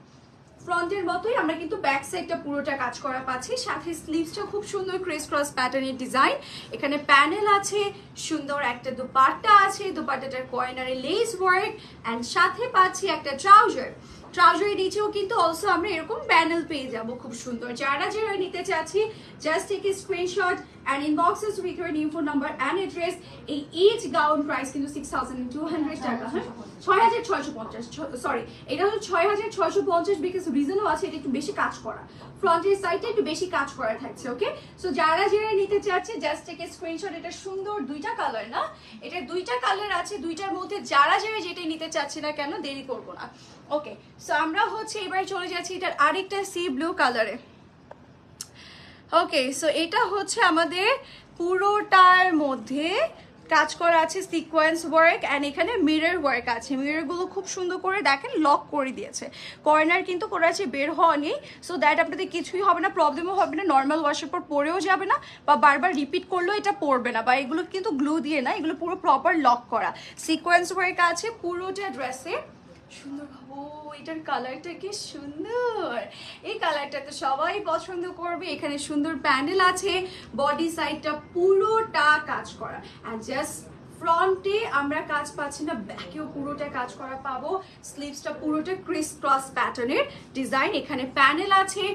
ফ্রন্টের মতোই আমরা কিন্তু ব্যাক সাইডটা পুরোটা কাজ করা পাচ্ছি। সাথে স্লিভসটা খুব সুন্দর ক্রিস ক্রস প্যাটার্নের ডিজাইন এখানে প্যানেল আছে, সুন্দর একটা দুপাট্টা আছে, দুপাট্টাটার কয়নারে লেস ওয়ার্ক অ্যান্ড সাথে পাচ্ছি একটা ট্রাউজার ট্রাউজারের নিচেও কিন্তু অলসো আমরা এরকম প্যানেল পেয়ে যাব খুব সুন্দর। যারা যারা নিতে চাচ্ছি just take a screenshot and inboxes with your new phone number and address এই ইচ গাউন প্রাইস কিন্তু সিক্স থাউজেন্ড টু হান্ড্রেড টাকা হ্যাঁ? ছয় হাজার ছয়শো পঞ্চাশ সরি এটা হলো ছয় হাজার ছয়শো পঞ্চাশ বিকজ রিজনও আছে, এটা একটু বেশি কাজ করা। ফ্রন্টের সাইডটা একটু বেশি কাজ করা থাকছে ওকে সো যারা যারা নিতে চাচ্ছে জাস্ট থেকে স্ক্রিনশট এটা সুন্দর দুইটা কালার না? এটা দুইটা কালার আছে, দুইটার মধ্যে যারা যারা যেটাই নিতে চাচ্ছে না কেন, দেরি করব না। ওকে সো আমরা হচ্ছে এবার চলে যাচ্ছি, এটার আরেকটা সি ব্লু কালারে ওকে সো এটা হচ্ছে আমাদের পুরোটার মধ্যে কাজ করা আছে সিকোয়েন্স ওয়ার্ক অ্যান্ড এখানে মিরর ওয়ার্ক আছে। মিররগুলো খুব সুন্দর করে দেখেন লক করে দিয়েছে। কর্নার কিন্তু করা আছে, বের হওয়া নেই সো দ্যাট আপনাদের কিছুই হবে না প্রবলেমও হবে না নর্মাল ওয়াশের পর পরেও যাবে না বা বারবার রিপিট করলেও এটা পড়বে না। বা এগুলো কিন্তু গ্লু দিয়ে না, এগুলো পুরো প্রপার লক করা। সিকোয়েন্স ওয়ার্ক আছে, পুরোটা ড্রেসে সুন্দর ও এটার কালারটা কি সুন্দর। এই কালারটা তো সবাই পছন্দ করবে। এখানে সুন্দর প্যান্ডেল আছে বডি সাইডটা পুরোটা কাজ করা। অ্যান্ড জাস্ট ফ্রন্টে আমরা কাজ পাচ্ছি না, ব্যাকেও পুরোটা কাজ করা পাবো। স্লিভসটা পুরোটা ক্রিস ক্রস প্যাটার্নের ডিজাইন এখানে প্যানেল আছে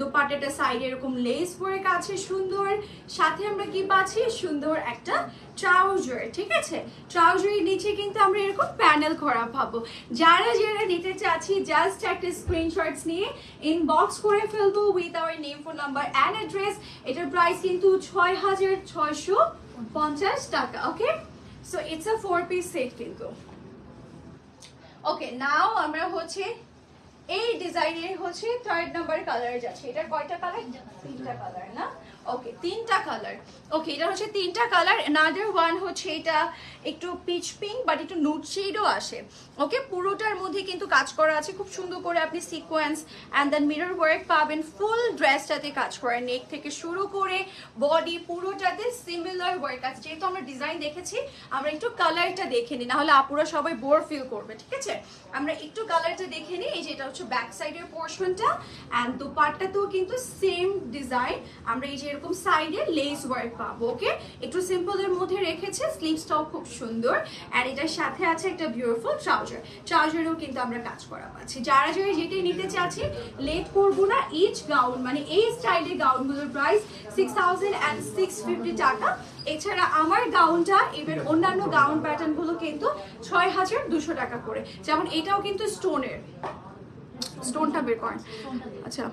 দোপাট্টাটা সাইডে এরকম লেস ওয়ার্ক আছে সুন্দর। সাথে আমরা কি পাচ্ছি? সুন্দর একটা ট্রাউজার ঠিক আছে? ট্রাউজারের নিচে কিন্তু আমরা এরকম প্যানেল করা পাবো। যারা যারা নিতে চাচ্ছি জাস্ট একটা স্ক্রিনশটস নিয়ে ইনবক্স করে ফেলব with our name phone number and address এটার প্রাইস কিন্তু ছয় হাজার ছয়শো পঞ্চাশ টাকা okay so it's a four piece set কিন্তু। ওকে নাও আমরা হচ্ছে, এই ডিজাইনের হচ্ছে থার্ড নাম্বার কালার যাচ্ছে। এটার কয়টা কালার তিনটা কালার না? ওকে তিনটা কালার ওকে এটা হচ্ছে তিনটা কালার অ্যানাদার ওয়ান হচ্ছে এটা একটু পিচ পিঙ্ক বাট একটু নুট শেডও আসে। ওকে পুরোটার মধ্যে কিন্তু কাজ করা আছে। খুব সুন্দর করে আপনি sequence and then mirror work পাবেন। ফুল ড্রেসটাতে কাজ করা। নেক থেকে শুরু করে বডি পুরোটাতে সিমিলার ওয়ার্ক আছে। যেহেতু আমরা ডিজাইন দেখেছি, আমরা একটু কালারটা দেখে নিই। নাহলে আপুরা সবাই বোর ফিল করবে, ঠিক আছে? আমরা একটু কালারটা দেখে নিই। এই যে এটা হচ্ছে ব্যাক সাইডের পোর্শনটা অ্যান্ড দুপাট্টাতেও কিন্তু সেম ডিজাইন আমরা এই যে এরকম সাইডে লেস ওয়ার্ক পাবো ওকে একটু সিম্পলের মধ্যে রেখেছে স্লিভসটাও খুব সুন্দর অ্যান্ড এটার সাথে আছে একটা বিউটিফুল ট্রাউজার ট্রাউজারেও কিন্তু আমরা কাজ করা পাচ্ছি। যারা যারা যেটাই নিতে চাচ্ছি লেট করব না ইচ গাউন মানে এই স্টাইলের গাউনগুলোর price six thousand and six fifty টাকা। এছাড়া আমার গাউনটা এবার অন্যান্য গাউন প্যাটার্নগুলো কিন্তু ছয় হাজার দুশো টাকা করে। যেমন এটাও কিন্তু স্টোনের স্টোনটা বের করেন। আচ্ছা।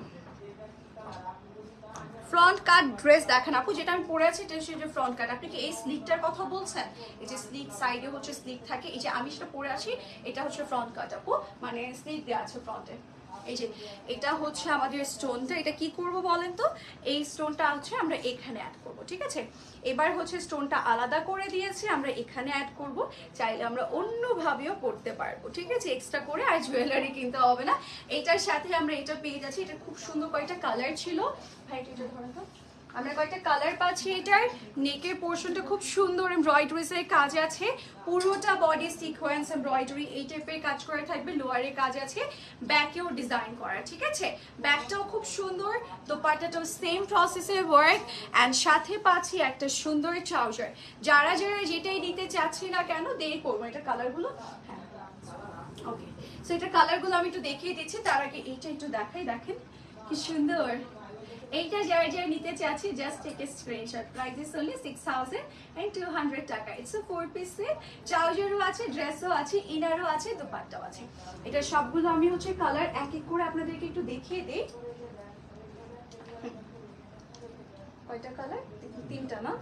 ফ্রন্ট কাট ড্রেস দেখেন। আপু, যেটা আমি পরে আছি, এটা হচ্ছে ফ্রন্ট কাট আপনি কি এই স্লিকটার কথা বলছেন? এই যে স্লিক সাইডে হচ্ছে স্লিক থাকে, এই যে আমি সেটা পরে আছি, এটা হচ্ছে ফ্রন্ট কাট আপু। মানে স্লিক দেওয়া আছে ফ্রন্টে এই যে, এটা হচ্ছে আমাদের স্টোনটা এটা কি করব বলেন তো? এই স্টোনটা হচ্ছে আমরা এখানে অ্যাড করব, ঠিক আছে? এবার হচ্ছে স্টোনটা আলাদা করে দিয়েছি, আমরা এখানে অ্যাড করব। চাইলে আমরা অন্যভাবেও করতে পারব, ঠিক আছে? এক্সট্রা করে আর জুয়েলারি কিনতে হবে না। এটার সাথে আমরা এটা পেয়ে যাচ্ছি। এটা খুব সুন্দর কয়েকটা কালার ছিল। ভাই, এটা ধরে তো। আমরা কয়েকটা কালার পাচ্ছি এটার। নেকের পোর্শনটা খুব সুন্দর এমব্রয়ডারিসের কাজ আছে। পুরোটা বডি সিকোয়েন্স এমব্রয়ডারি এই টাইপের কাজ করে থাকবে লোয়ারে কাজ আছে। ব্যাকেও ডিজাইন করা, ঠিক আছে? ব্যাকটাও খুব সুন্দর, দোপাট্টাটাও সেম প্রসেসে ওয়ার্ক অ্যান্ড সাথে পাচ্ছি একটা সুন্দর ট্রাউজার যারা যারা যেটাই নিতে চাচ্ছি না কেন, দেরি করব এটা কালারগুলো ওকে সো এটা কালারগুলো আমি একটু দেখিয়ে দিচ্ছি, তার আগে এইটা একটু দেখাই, দেখেন। কি সুন্দর। এইটা যারা যারা নিতে চাচ্ছি just take a screenshot price is only six thousand and two hundred টাকা। ইটস ফোর পিস সেট ট্রাউজারও আছে ড্রেসও আছে ইনারও আছে, দোপাট্টাও আছে। এটা সবগুলো আমি হচ্ছে কালার এক এক করে আপনাদেরকে একটু দেখিয়ে দিই। কয়টা কালার তিনটা না?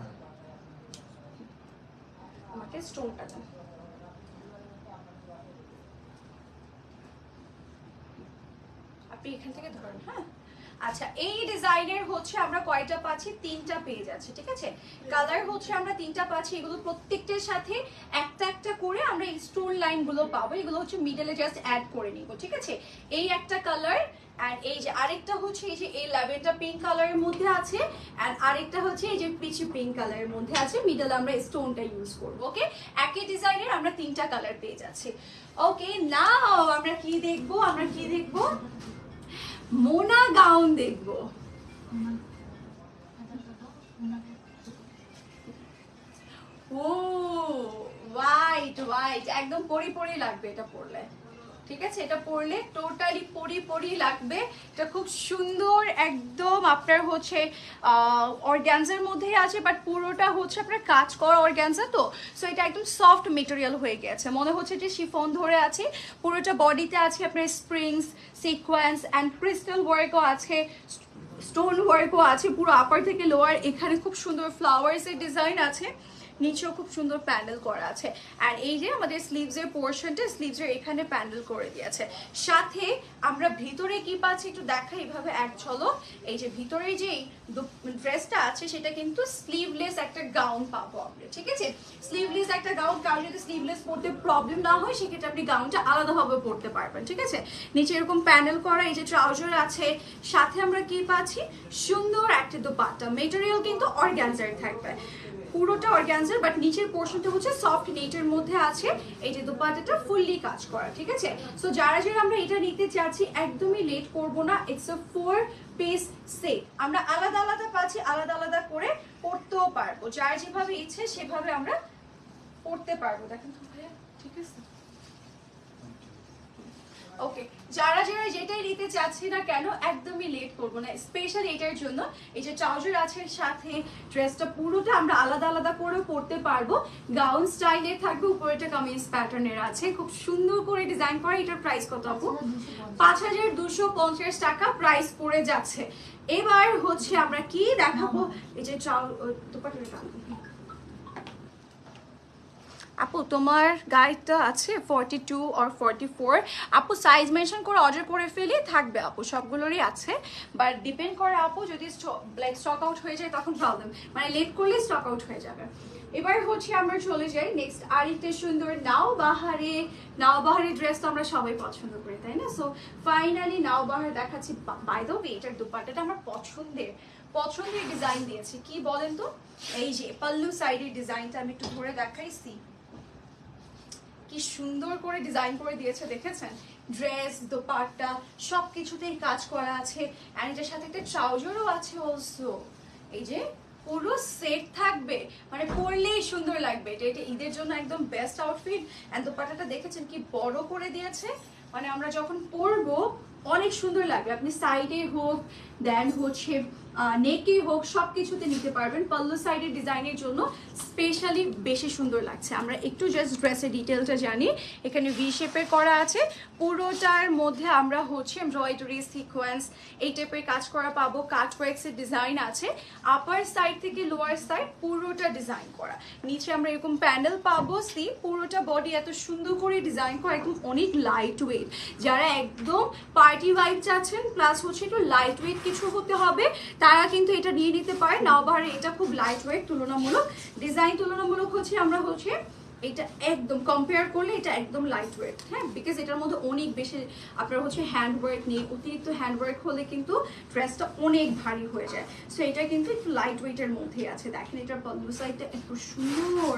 আমাকে স্টোনটা দাও। আপনি এখান থেকে ধরুন হ্যাঁ? আচ্ছা এই ডিজাইনের হচ্ছে আমরা কয়টা পাচ্ছি? তিনটা পেয়ে যাচ্ছে, ঠিক আছে? কালার হচ্ছে আমরা তিনটা পাচ্ছি, এগুলো প্রত্যেকটার সাথে একটা একটা করে আমরা এই স্টোন লাইনগুলো পাবো, এগুলো হচ্ছে মিডলে জাস্ট অ্যাড করে নিব, ঠিক আছে? এই একটা কালার অ্যান্ড এই যে আরেকটা হচ্ছে এই যে এই ল্যাভেন্ডার পিঙ্ক কালারের মধ্যে আছে অ্যান্ড আরেকটা হচ্ছে এই যে পিচি পিঙ্ক কালারের মধ্যে আছে মিডল আমরা স্টোনটা ইউজ করব ওকে একই ডিজাইনের আমরা তিনটা কালার পেয়ে যাচ্ছি। ওকে নাও আমরা কি দেখব? আমরা কি দেখব? মোনা গাউন দেখব। ও হোয়াইট হোয়াইট একদম পরি পরি লাগবে এটা পরলে। ঠিক আছে? এটা পরলে টোটালি পরি পরি লাগবে। এটা খুব সুন্দর, একদম আপনার হচ্ছে অর্গ্যানজার মধ্যেই আছে বাট পুরোটা হচ্ছে আপনার কাজ করা অর্গ্যানজা তো? সো এটা একদম সফট মেটেরিয়াল হয়ে গেছে। মনে হচ্ছে যে শিফন ধরে আছে। পুরোটা বডিতে আছে আপনার স্প্রিংস সিকোয়েন্স অ্যান্ড ক্রিস্টাল ওয়ার্কও আছে স্টোন ওয়ার্কও আছে। পুরো আপার থেকে লোয়ার এখানে খুব সুন্দর ফ্লাওয়ার্সের ডিজাইন আছে। নিচেও খুব সুন্দর প্যান্ডেল করা আছে। আর এই যে আমাদের স্লিভসের পোর্শনটা স্লিভসের এখানে প্যান্ডেল করে দিয়েছে। সাথে আমরা ভিতরে কি পাচ্ছি একটু দেখা এইভাবে এক ঝলক। এই যে ভিতরে যে ড্রেসটা আছে, সেটা কিন্তু স্লিভলেস একটা গাউন পাবো আমরা, ঠিক আছে? স্লিভলেস একটা গাউন কারণ যদি স্লিভলেস পরতে প্রবলেম না হয়, সেক্ষেত্রে আপনি গাউনটা আলাদাভাবে পরতে পারবেন, ঠিক আছে? নিচে এরকম প্যান্ডেল করা, এই যে ট্রাউজার আছে। সাথে আমরা কি পাচ্ছি? সুন্দর একটা দোপাট্টা। মেটেরিয়াল কিন্তু অর্গ্যানজার থাকবে। পুরোটা অর্গ্যানজার বাট নিচের পোর্শনটা হচ্ছে সফট নেটের মধ্যে আছে। এই যে দোপাট্টাটা ফুললি কাজ করা, ঠিক আছে? সো যারা যারা আমরা এটা নিতে চাচ্ছি, একদমই লেট করব না। It's a four piece set আমরা আলাদা আলাদা পাচ্ছি, আলাদা আলাদা করে পড়তেও পারব। যার যেভাবে ইচ্ছে, সেভাবে আমরা পড়তে পারব। দেখেন তো ভাইয়া, ঠিক আছে? ওকে যারা যারা যেটাই নিতে চাচ্ছি না কেন একদমই লেট করব না। স্পেশাল এটার জন্য এই যে ট্রাউজার আছে সাথে ড্রেসটা পুরোটা আমরা আলাদা আলাদা করেও পরতে পারব। গাউন স্টাইলের থাকবে উপরেটা কামিজ প্যাটার্নের আছে। খুব সুন্দর করে ডিজাইন করা এটার প্রাইস কত আপু? পাঁচ হাজার দুশো পঞ্চাশ টাকা প্রাইস পড়ে যাচ্ছে। এবার হচ্ছে আমরা কি দেখাবো? এই যে চাউ দুপাটের টান। আপু, তোমার গাইডটা আছে ফর্টি টু আর ফর্টি ফোর আপু সাইজ মেনশন করে অর্ডার করে ফেলি, থাকবে আপু, সবগুলোরই আছে। বাট ডিপেন্ড করে আপু, যদি লাইক স্টক আউট হয়ে যায় তখন প্রবলেম মানে লেট করলে স্টক আউট হয়ে যাবে। এবার হচ্ছে আমরা চলে যাই নেক্সট আরেকটা সুন্দর নাও বাহারে নাও ড্রেস তো আমরা সবাই পছন্দ করি, তাই না? সো ফাইনালি নাও বাহার দেখাচ্ছি। বাই দ্য ওয়ে এটার দুপাট্টাটা আমার পছন্দের পছন্দের ডিজাইন দিয়েছি। কি বলেন তো? এই যে, পাল্লু সাইডের ডিজাইনটা আমি একটু ধরে দেখাইছি। কি সুন্দর করে ডিজাইন করে দিয়েছে, দেখেছেন? ড্রেস দোপাট্টা সব কিছুতেই কাজ করা আছে অ্যান্ড এটার সাথে একটা ট্রাউজারও আছে অলসো এই যে, পুরো সেট থাকবে মানে পরলেই সুন্দর লাগবে। এটা এটা ঈদের জন্য একদম বেস্ট আউটফিট অ্যান্ড দোপাট্টাটা দেখেছেন কি বড় করে দিয়েছে? মানে আমরা যখন পরবো, অনেক সুন্দর লাগবে। আপনি সাইডে হোক দেন হচ্ছে নেকে হোক সব কিছুতে নিতে পারবেন। পাল্লু সাইডের ডিজাইনের জন্য স্পেশালি বেশি সুন্দর লাগছে। আমরা একটু জাস্ট ড্রেসের ডিটেলটা জানি। এখানে ভি শেপের করা আছে। পুরোটার মধ্যে আমরা হচ্ছে এমব্রয়ডারি সিকোয়েন্স এই টাইপের কাজ করা পাবো। কাট ওয়ার্কসের ডিজাইন আছে। আপার সাইড থেকে লোয়ার সাইড পুরোটা ডিজাইন করা। নিচে আমরা এরকম প্যান্ডেল পাবো সি পুরোটা বডি এত সুন্দর করে ডিজাইন করা একদম অনেক লাইট ওয়েট যারা একদম পার্টি ওয়াইফ চাচ্ছেন প্লাস হচ্ছে একটু লাইট ওয়েট কিছু হতে হবে, তারা কিন্তু এটা নিয়ে নিতে পারে। নওবাহারে এটা খুব লাইট ওয়েট তুলনামূলক। ডিজাইন তুলনামূলক হচ্ছে, আমরা হচ্ছে এটা একদম কম্পেয়ার করলে এটা একদম লাইট ওয়েট হ্যাঁ? বিকজ এটার মধ্যে অনেক বেশি আপনার হচ্ছে হ্যান্ড ওয়ার্ক নেই, অতিরিক্ত হ্যান্ড ওয়ার্ক হলে কিন্তু ড্রেসটা অনেক ভারী হয়ে যায়। সো এটা কিন্তু একটু লাইট ওয়েটের মধ্যেই আছে। দেখেন এটার পল্লু সাইডটা এত সুন্দর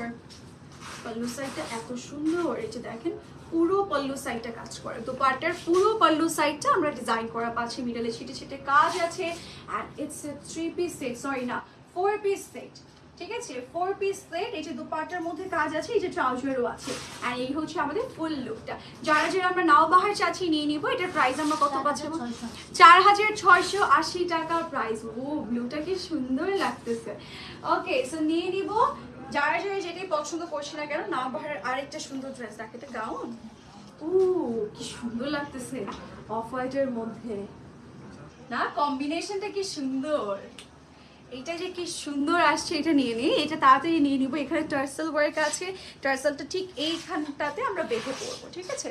পল্লু সাইডটা এত সুন্দর এটা দেখেন পুরো পল্লু সাইডটা কাজ করে। তো পার্টার পুরো পল্লু সাইডটা আমরা ডিজাইন করা পাচ্ছি মিডলে ছিটে ছিটে কাজ আছে and it's three piece set sorry না ফোর পিস সেট ঠিক আছে? ফোর পিস সেট এই যে দুপাটার মধ্যে কাজ আছে এই যে ট্রাউজারও আছে আর এই হচ্ছে আমাদের ফুল লুকটা যারা যারা আমরা নাও বাহার চাচ্ছি নিয়ে নিবো এটার প্রাইস আমরা কত পাচ্ছি? চার হাজার ছয়শো আশি টাকা প্রাইস ও ব্লুটা কি সুন্দর লাগতেছে। ওকে সো নিয়ে নিবো যারা যারা যেটাই পছন্দ করছে না কেন, নাও বাহার আরেকটা সুন্দর ড্রেস দেখে তো গাউন ও কি সুন্দর লাগতেছে অফ হোয়াইটের মধ্যে। না কম্বিনেশনটা কি সুন্দর? এটা যে কি সুন্দর আসছে এটা নিয়ে নিই। এটা তাড়াতাড়ি নিয়ে নিবো। এখানে টার্সেল ওয়ার্ক আছে। টার্সেলটা ঠিক এইখানটাতে আমরা বেঁধে পড়ব ঠিক আছে?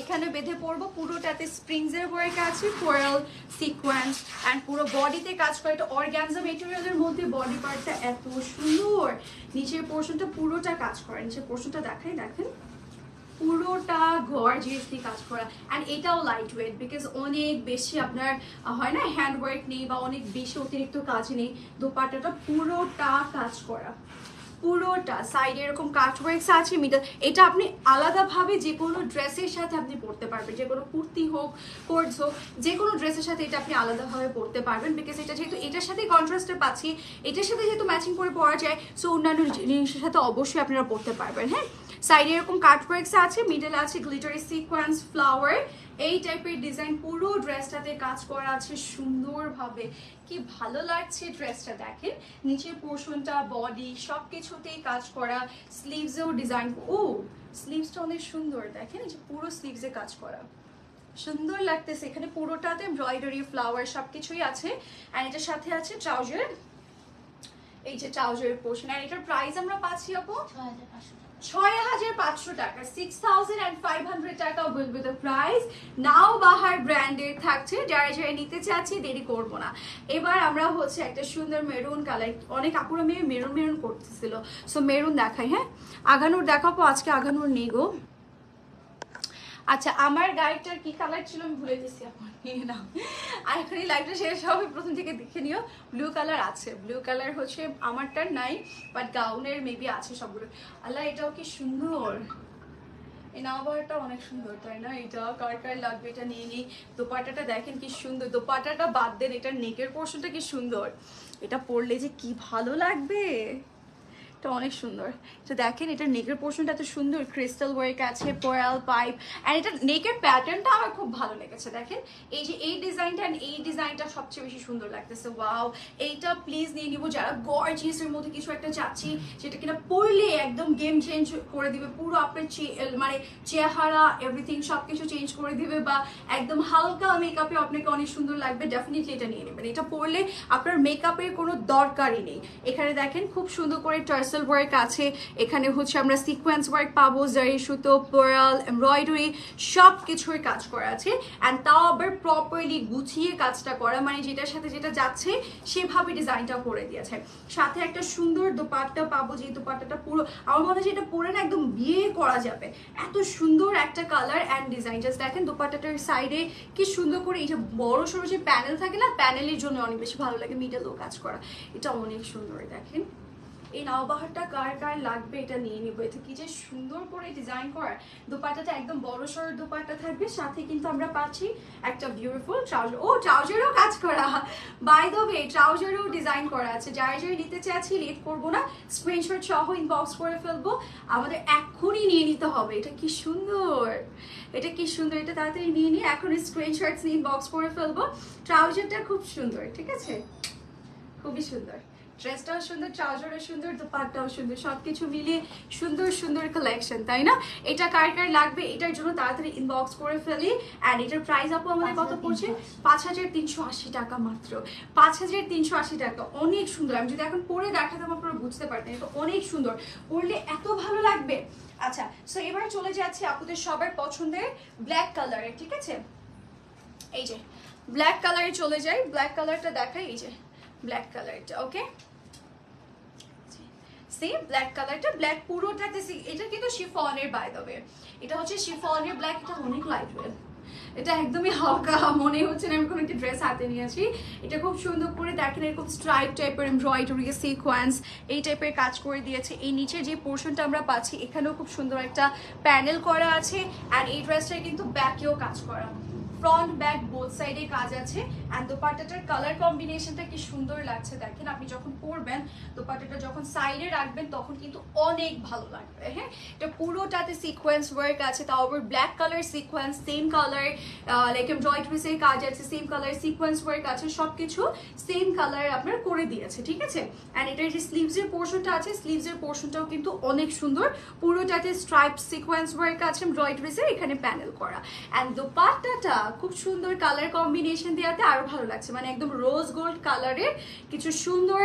এখানে বেঁধে পড়ব পুরোটাতে স্প্রিংসের ওয়ার্ক আছে কোরাল সিকোয়েন্স অ্যান্ড পুরো বডিতে কাজ করে। এটা অর্গ্যানজা মেটেরিয়ালের মধ্যে বডি পার্টটা এত সুন্দর। নিচের পোর্শনটা পুরোটা কাজ করে। নিচের পোর্শনটা দেখাই, দেখেন। পুরোটা ঘর গর্জিয়াসলি কাজ করা অ্যান্ড এটাও লাইট ওয়েট বিকজ অনেক বেশি আপনার হয় না হ্যান্ড ওয়ার্ক নেই বা অনেক বেশি অতিরিক্ত কাজ নেই, দোপাট্টাটা পুরোটা কাজ করা। পুরোটা সাইডে এরকম কাট ওয়ার্কস আছে মিডল এটা আপনি আলাদাভাবে যে কোনো ড্রেসের সাথে আপনি পরতে পারবেন যে কোনো কুর্তি হোক কোর্টস হোক যে কোনো ড্রেসের সাথে এটা আপনি আলাদাভাবে পরতে পারবেন বিকজ এটা যেহেতু, এটার সাথেই কন্ট্রাস্টে পাচ্ছি, এটার সাথে যেহেতু ম্যাচিং করে পরা যায় সো অন্যান্য জিনিসের সাথে অবশ্যই আপনারা পরতে পারবেন হ্যাঁ? সাইডে এরকম কাট ওয়ার্কস আছে মিডল আছে গ্লিটারি সিকোয়েন্স ফ্লাওয়ার এই টাইপের ডিজাইন পুরো ড্রেসটাতে কাজ করা আছে সুন্দরভাবে। কি ভালো লাগছে ড্রেসটা দেখেন। নিচের পোর্শনটা বডি সব কিছুতেই কাজ করা। স্লিভসেও ডিজাইন ও স্লিভসটা অনেক সুন্দর। দেখেন, এই যে পুরো স্লিভসে কাজ করা। সুন্দর লাগতেছে। এখানে পুরোটাতে এমব্রয়ডারি ফ্লাওয়ার সব কিছুই আছে। অ্যান্ড এটার সাথে আছে ট্রাউজার এই যে ট্রাউজারের পোর্শন আর এটার প্রাইস আমরা পাচ্ছি, আপু? ছয় হাজার পাঁচশো টাকা ছয় হাজার পাঁচশো টাকা উইল প্রাইস নাও বাহার থাকছে, যারা নিতে দেরি না। এবার আমরা হচ্ছে একটা সুন্দর মেরুন কালার অনেক মেয়ে মেরুন মেরুন সো মেরুন হ্যাঁ? আগানোর দেখাবো, আজকে আগানোর নেই গো। আচ্ছা আমার গাড়িটার কি কালার ছিল আমি ভুলে গেছি আর এখন এই শেষ হবে প্রথম থেকে দেখে নিও। ব্লু কালার আছে ব্লু কালার হচ্ছে আমারটার নাই বাট গাউনের মেবি আছে সবগুলো। আল্লাহ, এটাও কি সুন্দর। এই নাওবারটা অনেক সুন্দর, তাই না? এটা কার কার লাগবে এটা নিয়ে নিই। দোপাটাটা দেখেন কি সুন্দর দোপাটাটা বাদ দেন এটা নেকের পোর্শনটা কি সুন্দর। এটা পরলে যে কি ভালো লাগবে। এটা অনেক সুন্দর। এটা দেখেন, এটার নেকের পোর্শনটা এত সুন্দর ক্রিস্টাল ওয়ার্ক আছে পয়াল পাইপ অ্যান্ড এটা নেকের প্যাটার্নটা আমার খুব ভালো লেগেছে, দেখেন। এই যে এই ডিজাইনটা অ্যান্ড এই ডিজাইনটা সবচেয়ে বেশি সুন্দর লাগতেছে ওয়াও এইটা প্লিজ নিয়ে নিব, যারা গর্জিয়াসের মধ্যে কিছু একটা চাচ্ছি, যেটা কিনা পরলে একদম গেম চেঞ্জ করে দিবে, পুরো আপনার মানে চেহারা এভরিথিং সব কিছু চেঞ্জ করে দিবে, বা একদম হালকা মেকআপে আপনাকে অনেক সুন্দর লাগবে ডেফিনেটলি এটা নিয়ে নেবেন। এটা পরলে আপনার মেকআপের কোনো দরকারই নেই। এখানে দেখেন, খুব সুন্দর করে টার্সেল ওয়ার্ক আছে। এখানে হচ্ছে আমরা সিকোয়েন্স ওয়ার্ক পাবো জারি সুতো পোরাল এমব্রয়ডারি সব কিছুর কাজ করা আছে। অ্যান্ড তাও আবার প্রপারলি গুছিয়ে কাজটা করা মানে যেটার সাথে যেটা যাচ্ছে, সেভাবে ডিজাইনটা করে দিয়েছে। সাথে একটা সুন্দর দোপাট্টা পাবো, যে দোপাট্টাটা পুরো, আমার মনে হয় যে এটা পরে না একদম বিয়ে করা যাবে। এত সুন্দর একটা কালার অ্যান্ড ডিজাইন জাস্ট দেখেন দোপাট্টাটার সাইডে কি সুন্দর করে এই যে বড় সড়ো যে প্যানেল থাকে না প্যানেলের জন্য অনেক বেশি ভালো লাগে মিডলও কাজ করা। এটা অনেক সুন্দর, দেখেন। এই নাওবাহারটা কার কার লাগবে এটা নিয়ে নিবো। এটা কি যে সুন্দর করে ডিজাইন করা দোপাট্টাটা একদম বড় সড়ো দোপাট্টা থাকবে, সাথে কিন্তু আমরা পাচ্ছি একটা বিউটিফুল ট্রাউজার ও ট্রাউজারও কাজ করা। বাই দ্য ওয়ে ট্রাউজারও ডিজাইন করা আছে। যাই যাই নিতে চাচ্ছি লেট করব না স্ক্রিনশট সহ ইনবক্স করে ফেলব। আমাদের এক্ষুনি নিয়ে নিতে হবে। এটা কি সুন্দর। এটা কি সুন্দর। এটা তাড়াতাড়ি নিয়ে নিয়ে এখন স্ক্রিনশটস ইনবক্স করে ফেলব। ট্রাউজারটা খুব সুন্দর, ঠিক আছে? খুবই সুন্দর। ড্রেসটাও সুন্দর ট্রাউজারও সুন্দর দোপাট্টাও সুন্দর সবকিছু মিলিয়ে সুন্দর সুন্দর কালেকশন তাই না? এটা কার কার লাগবে এটার জন্য তাড়াতাড়ি ইনবক্স করে ফেলি। অ্যান্ড এটার প্রাইস আপু আমাদের কত পড়ছে? পাঁচ হাজার তিনশো আশি টাকা মাত্র। পাঁচ হাজার তিনশো আশি টাকা অনেক সুন্দর। আমি যদি এখন পরে দেখাতাম আপনারা বুঝতে পারতেন এটা অনেক সুন্দর। পরলে এত ভালো লাগবে। আচ্ছা সো এবার চলে যাচ্ছে আপুদের সবার পছন্দের ব্ল্যাক কালারের ঠিক আছে? এই যে ব্ল্যাক কালারে চলে যাই। ব্ল্যাক কালারটা দেখাই এই যে। ব্ল্যাক কালারটা ওকে সেম ব্ল্যাক কালারটা ব্ল্যাক পুরোটাতে এটা কিন্তু শিফনের বাই ওয়ে এটা হচ্ছে শিফনের ব্ল্যাক এটা অনেক লাইট ওয়েট এটা একদমই হালকা, মনে হচ্ছে না আমি কোনো একটা ড্রেস হাতে নিয়েছি। এটা খুব সুন্দর করে দেখেন, এরকম স্ট্রাইপ টাইপের এমব্রয়ডারি সিকোয়েন্স এই টাইপের কাজ করে দিয়েছে। এই নিচে যে পোর্শনটা আমরা পাচ্ছি, এখানেও খুব সুন্দর একটা প্যানেল করা আছে। আর এই ড্রেসটায় কিন্তু ব্যাকেও কাজ করা। ফ্রন্ট ব্যাক বোথ সাইডে কাজ আছে। অ্যান্ড দোপাট্টাটার কালার কম্বিনেশনটা কি সুন্দর লাগছে দেখেন, আপনি যখন পরবেন, দোপাট্টাটা যখন সাইডে রাখবেন, তখন কিন্তু অনেক ভালো লাগবে হ্যাঁ? এটা পুরোটাতে সিকোয়েন্স ওয়ার্ক আছে, তাও আবার black colour sequence same colour like এমব্রয়ডারিসের কাজ আছে সেম কালার সিকোয়েন্স ওয়ার্ক আছে সব কিছু সেম কালার আপনার করে দিয়েছে, ঠিক আছে? অ্যান্ড এটার যে স্লিভসের পোর্শনটা আছে স্লিভসের পোর্শনটাও কিন্তু অনেক সুন্দর। পুরোটাতে স্ট্রাইপ সিকোয়েন্স ওয়ার্ক আছে এমব্রয়ডারিসের এখানে প্যানেল করা। অ্যান্ড দোপাট্টাটা খুব সুন্দর কালার কম্বিনেশন দেওয়াতে আরও ভালো লাগছে। মানে একদম রোজ গোল্ড কালারের কিছু সুন্দর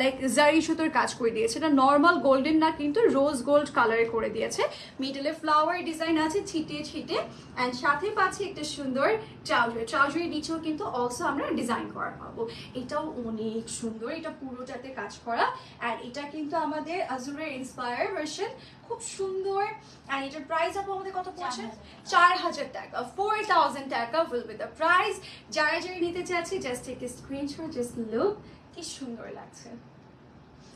লাইক জারি সুতোর কাজ করে দিয়েছে। এটা নর্মাল গোল্ডেন না, কিন্তু রোজ গোল্ড কালারে করে দিয়েছে। মিডলে ফ্লাওয়ার ডিজাইন আছে ছিটিয়ে ছিটে। অ্যান্ড সাথে পাচ্ছি একটা সুন্দর ট্রাউজার ট্রাউজারের নিচেও কিন্তু অলসো আমরা ডিজাইন করা পাবো। এটাও অনেক সুন্দর, এটা পুরোটাতে কাজ করা। অ্যান্ড এটা কিন্তু আমাদের আজুরের ইন্সপায়ার ভার্সন খুব সুন্দর। অ্যান্ড এটার প্রাইস আপু আমাদের কত পড়ছে? চার হাজার টাকা। ফোর থাউজেন্ড টাকা উইল বি দ্য প্রাইস যারা যারা নিতে চাচ্ছি just take screenshot just look কি সুন্দর লাগছে।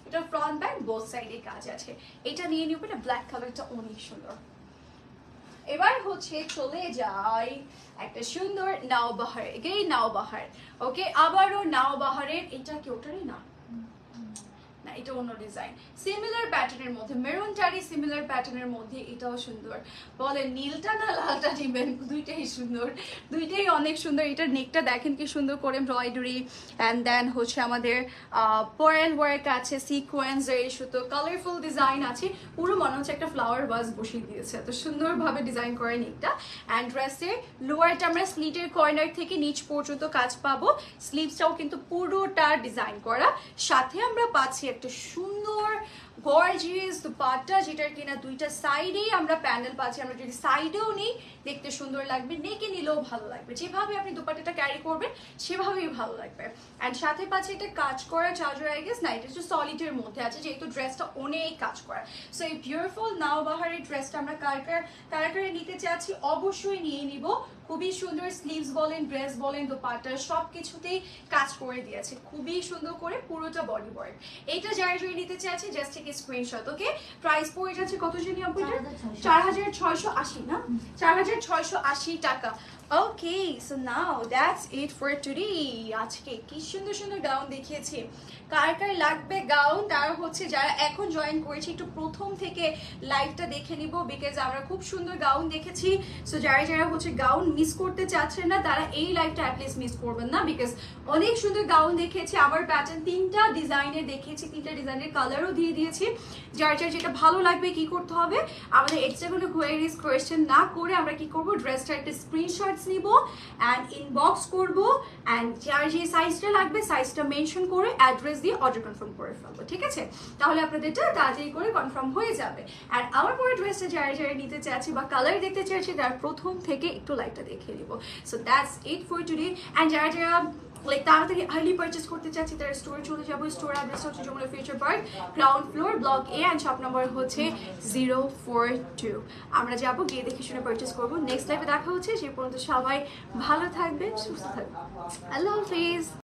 এটা ফ্রন্ট ব্যাক বোথ সাইডে কাজ আছে। এটা নিয়ে নিব এটা ব্ল্যাক কালারটা অনেক সুন্দর। এবার হচ্ছে চলে যাই একটা সুন্দর নাও নাওবাহার। এগেই নাওবাহার। ওকে আবারও নাওবাহারের। এটা কি ওটারই না? এটা অন্য ডিজাইন সিমিলার প্যাটার্নের মধ্যে মেরুন টারি সিমিলার প্যাটার্নের মধ্যে এটাও সুন্দর। বলে নীলটা না লালটা নেবেন দুইটাই সুন্দর। দুইটাই অনেক সুন্দর। এটার নেকটা দেখেন কি সুন্দর করে এমব্রয়ডারি অ্যান্ড দেন হচ্ছে আমাদের পয়েল ওয়ার্ক আছে সিকোয়েন্স এই সুতো কালারফুল ডিজাইন আছে। পুরো মনে হচ্ছে একটা ফ্লাওয়ার বাস বসিয়ে দিয়েছে। এত সুন্দরভাবে ডিজাইন করে নেকটা অ্যান্ড ড্রেসের লোয়ারটা আমরা স্লিটের কর্নার থেকে নিচ পর্যন্ত কাজ পাবো। স্লিভসটাও কিন্তু পুরোটা ডিজাইন করা। সাথে আমরা পাচ্ছি একটা সুন্দর গর্জিয়াস দুপাট্টা যেটার কিনা দুইটা সাইডেই আমরা প্যানেল পাচ্ছি। আমরা যদি সাইডেও নিই, দেখতে সুন্দর লাগবে, নেকে নিলেও ভালো লাগবে। যেভাবে আপনি দুপাট্টাটা ক্যারি করবেন, সেভাবেই ভালো লাগবে। অ্যান্ড সাথে পাচ্ছি এটা কাজ করা চার্জার আই গেস না, এটা হচ্ছে সলিডের মধ্যে আছে, যেহেতু ড্রেসটা অনেক কাজ করা। সো এই বিউটিফুল নাও বাহারের ড্রেসটা আমরা কার, কারা কারা নিতে চাচ্ছি, অবশ্যই নিয়ে নিব। খুবই সুন্দর স্লিভস বলেন ড্রেস বলেন দোপাট্টা সব কিছুতেই কাজ করে দিয়েছে। খুবই সুন্দর করে পুরোটা বডি ওয়ার্ক এইটা যারা যদি নিতে চাচ্ছে জাস্ট থেকে স্ক্রিনশট ওকে প্রাইস পড়ে যাচ্ছে কত জানি আপনার? চার হাজার ছয়শো। আশি না? চার হাজার ছয়শো আশি টাকা। Okay so now that's it for today আজকে কি সুন্দর সুন্দর গাউন দেখিয়েছি। কার কার লাগবে গাউন তারা হচ্ছে যারা এখন জয়েন করেছে, একটু প্রথম থেকে লাইভটা দেখে নিব বিকজ আমরা খুব সুন্দর গাউন দেখেছি। সো যারা যারা হচ্ছে গাউন মিস করতে চাচ্ছেন না, তারা এই লাইভটা অ্যাটলিস্ট মিস করবেন না বিকজ অনেক সুন্দর গাউন দেখেছি। আবার প্যাটার্ন তিনটা ডিজাইনের দেখিয়েছি তিনটা ডিজাইনের কালারও দিয়ে দিয়েছি। যার যার যেটা ভালো লাগবে কি করতে হবে, আমাদের এক্সট্রা কোনো কোয়ারিজ কোয়েশ্চেন না করে আমরা কি করব ড্রেসটা একটা স্ক্রিনশটস নিব অ্যান্ড ইনবক্স করব। অ্যান্ড যার যে সাইজটা লাগবে সাইজটা মেনশন করে অ্যাড্রেস দিয়ে অর্ডার কনফার্ম করে ফেলব, ঠিক আছে? তাহলে আপনাদেরটা তাড়াতাড়ি করে কনফার্ম হয়ে যাবে। অ্যান্ড আমার পরে ড্রেসটা যারা যারা নিতে চাচ্ছি বা কালার দেখতে চাচ্ছি তার প্রথম থেকে একটু লাইটটা দেখে নিব। So that's it for today and যারা যারা লাইক তাড়াতাড়ি আর্লি পারচেস করতে চাচ্ছি তার স্টোরে চলে যাব। স্টোর অ্যাড্রেস হচ্ছে Jamuna future park ground floor block A and shop number হচ্ছে জিরো ফোর টু আমরা যাব, গিয়ে দেখে শুনে পারচেস করব। নেক্সট লাইফে দেখা হচ্ছে, সে পর্যন্ত সবাই ভালো থাকবেন, সুস্থ থাকবেন। আল্লাহ হাফিজ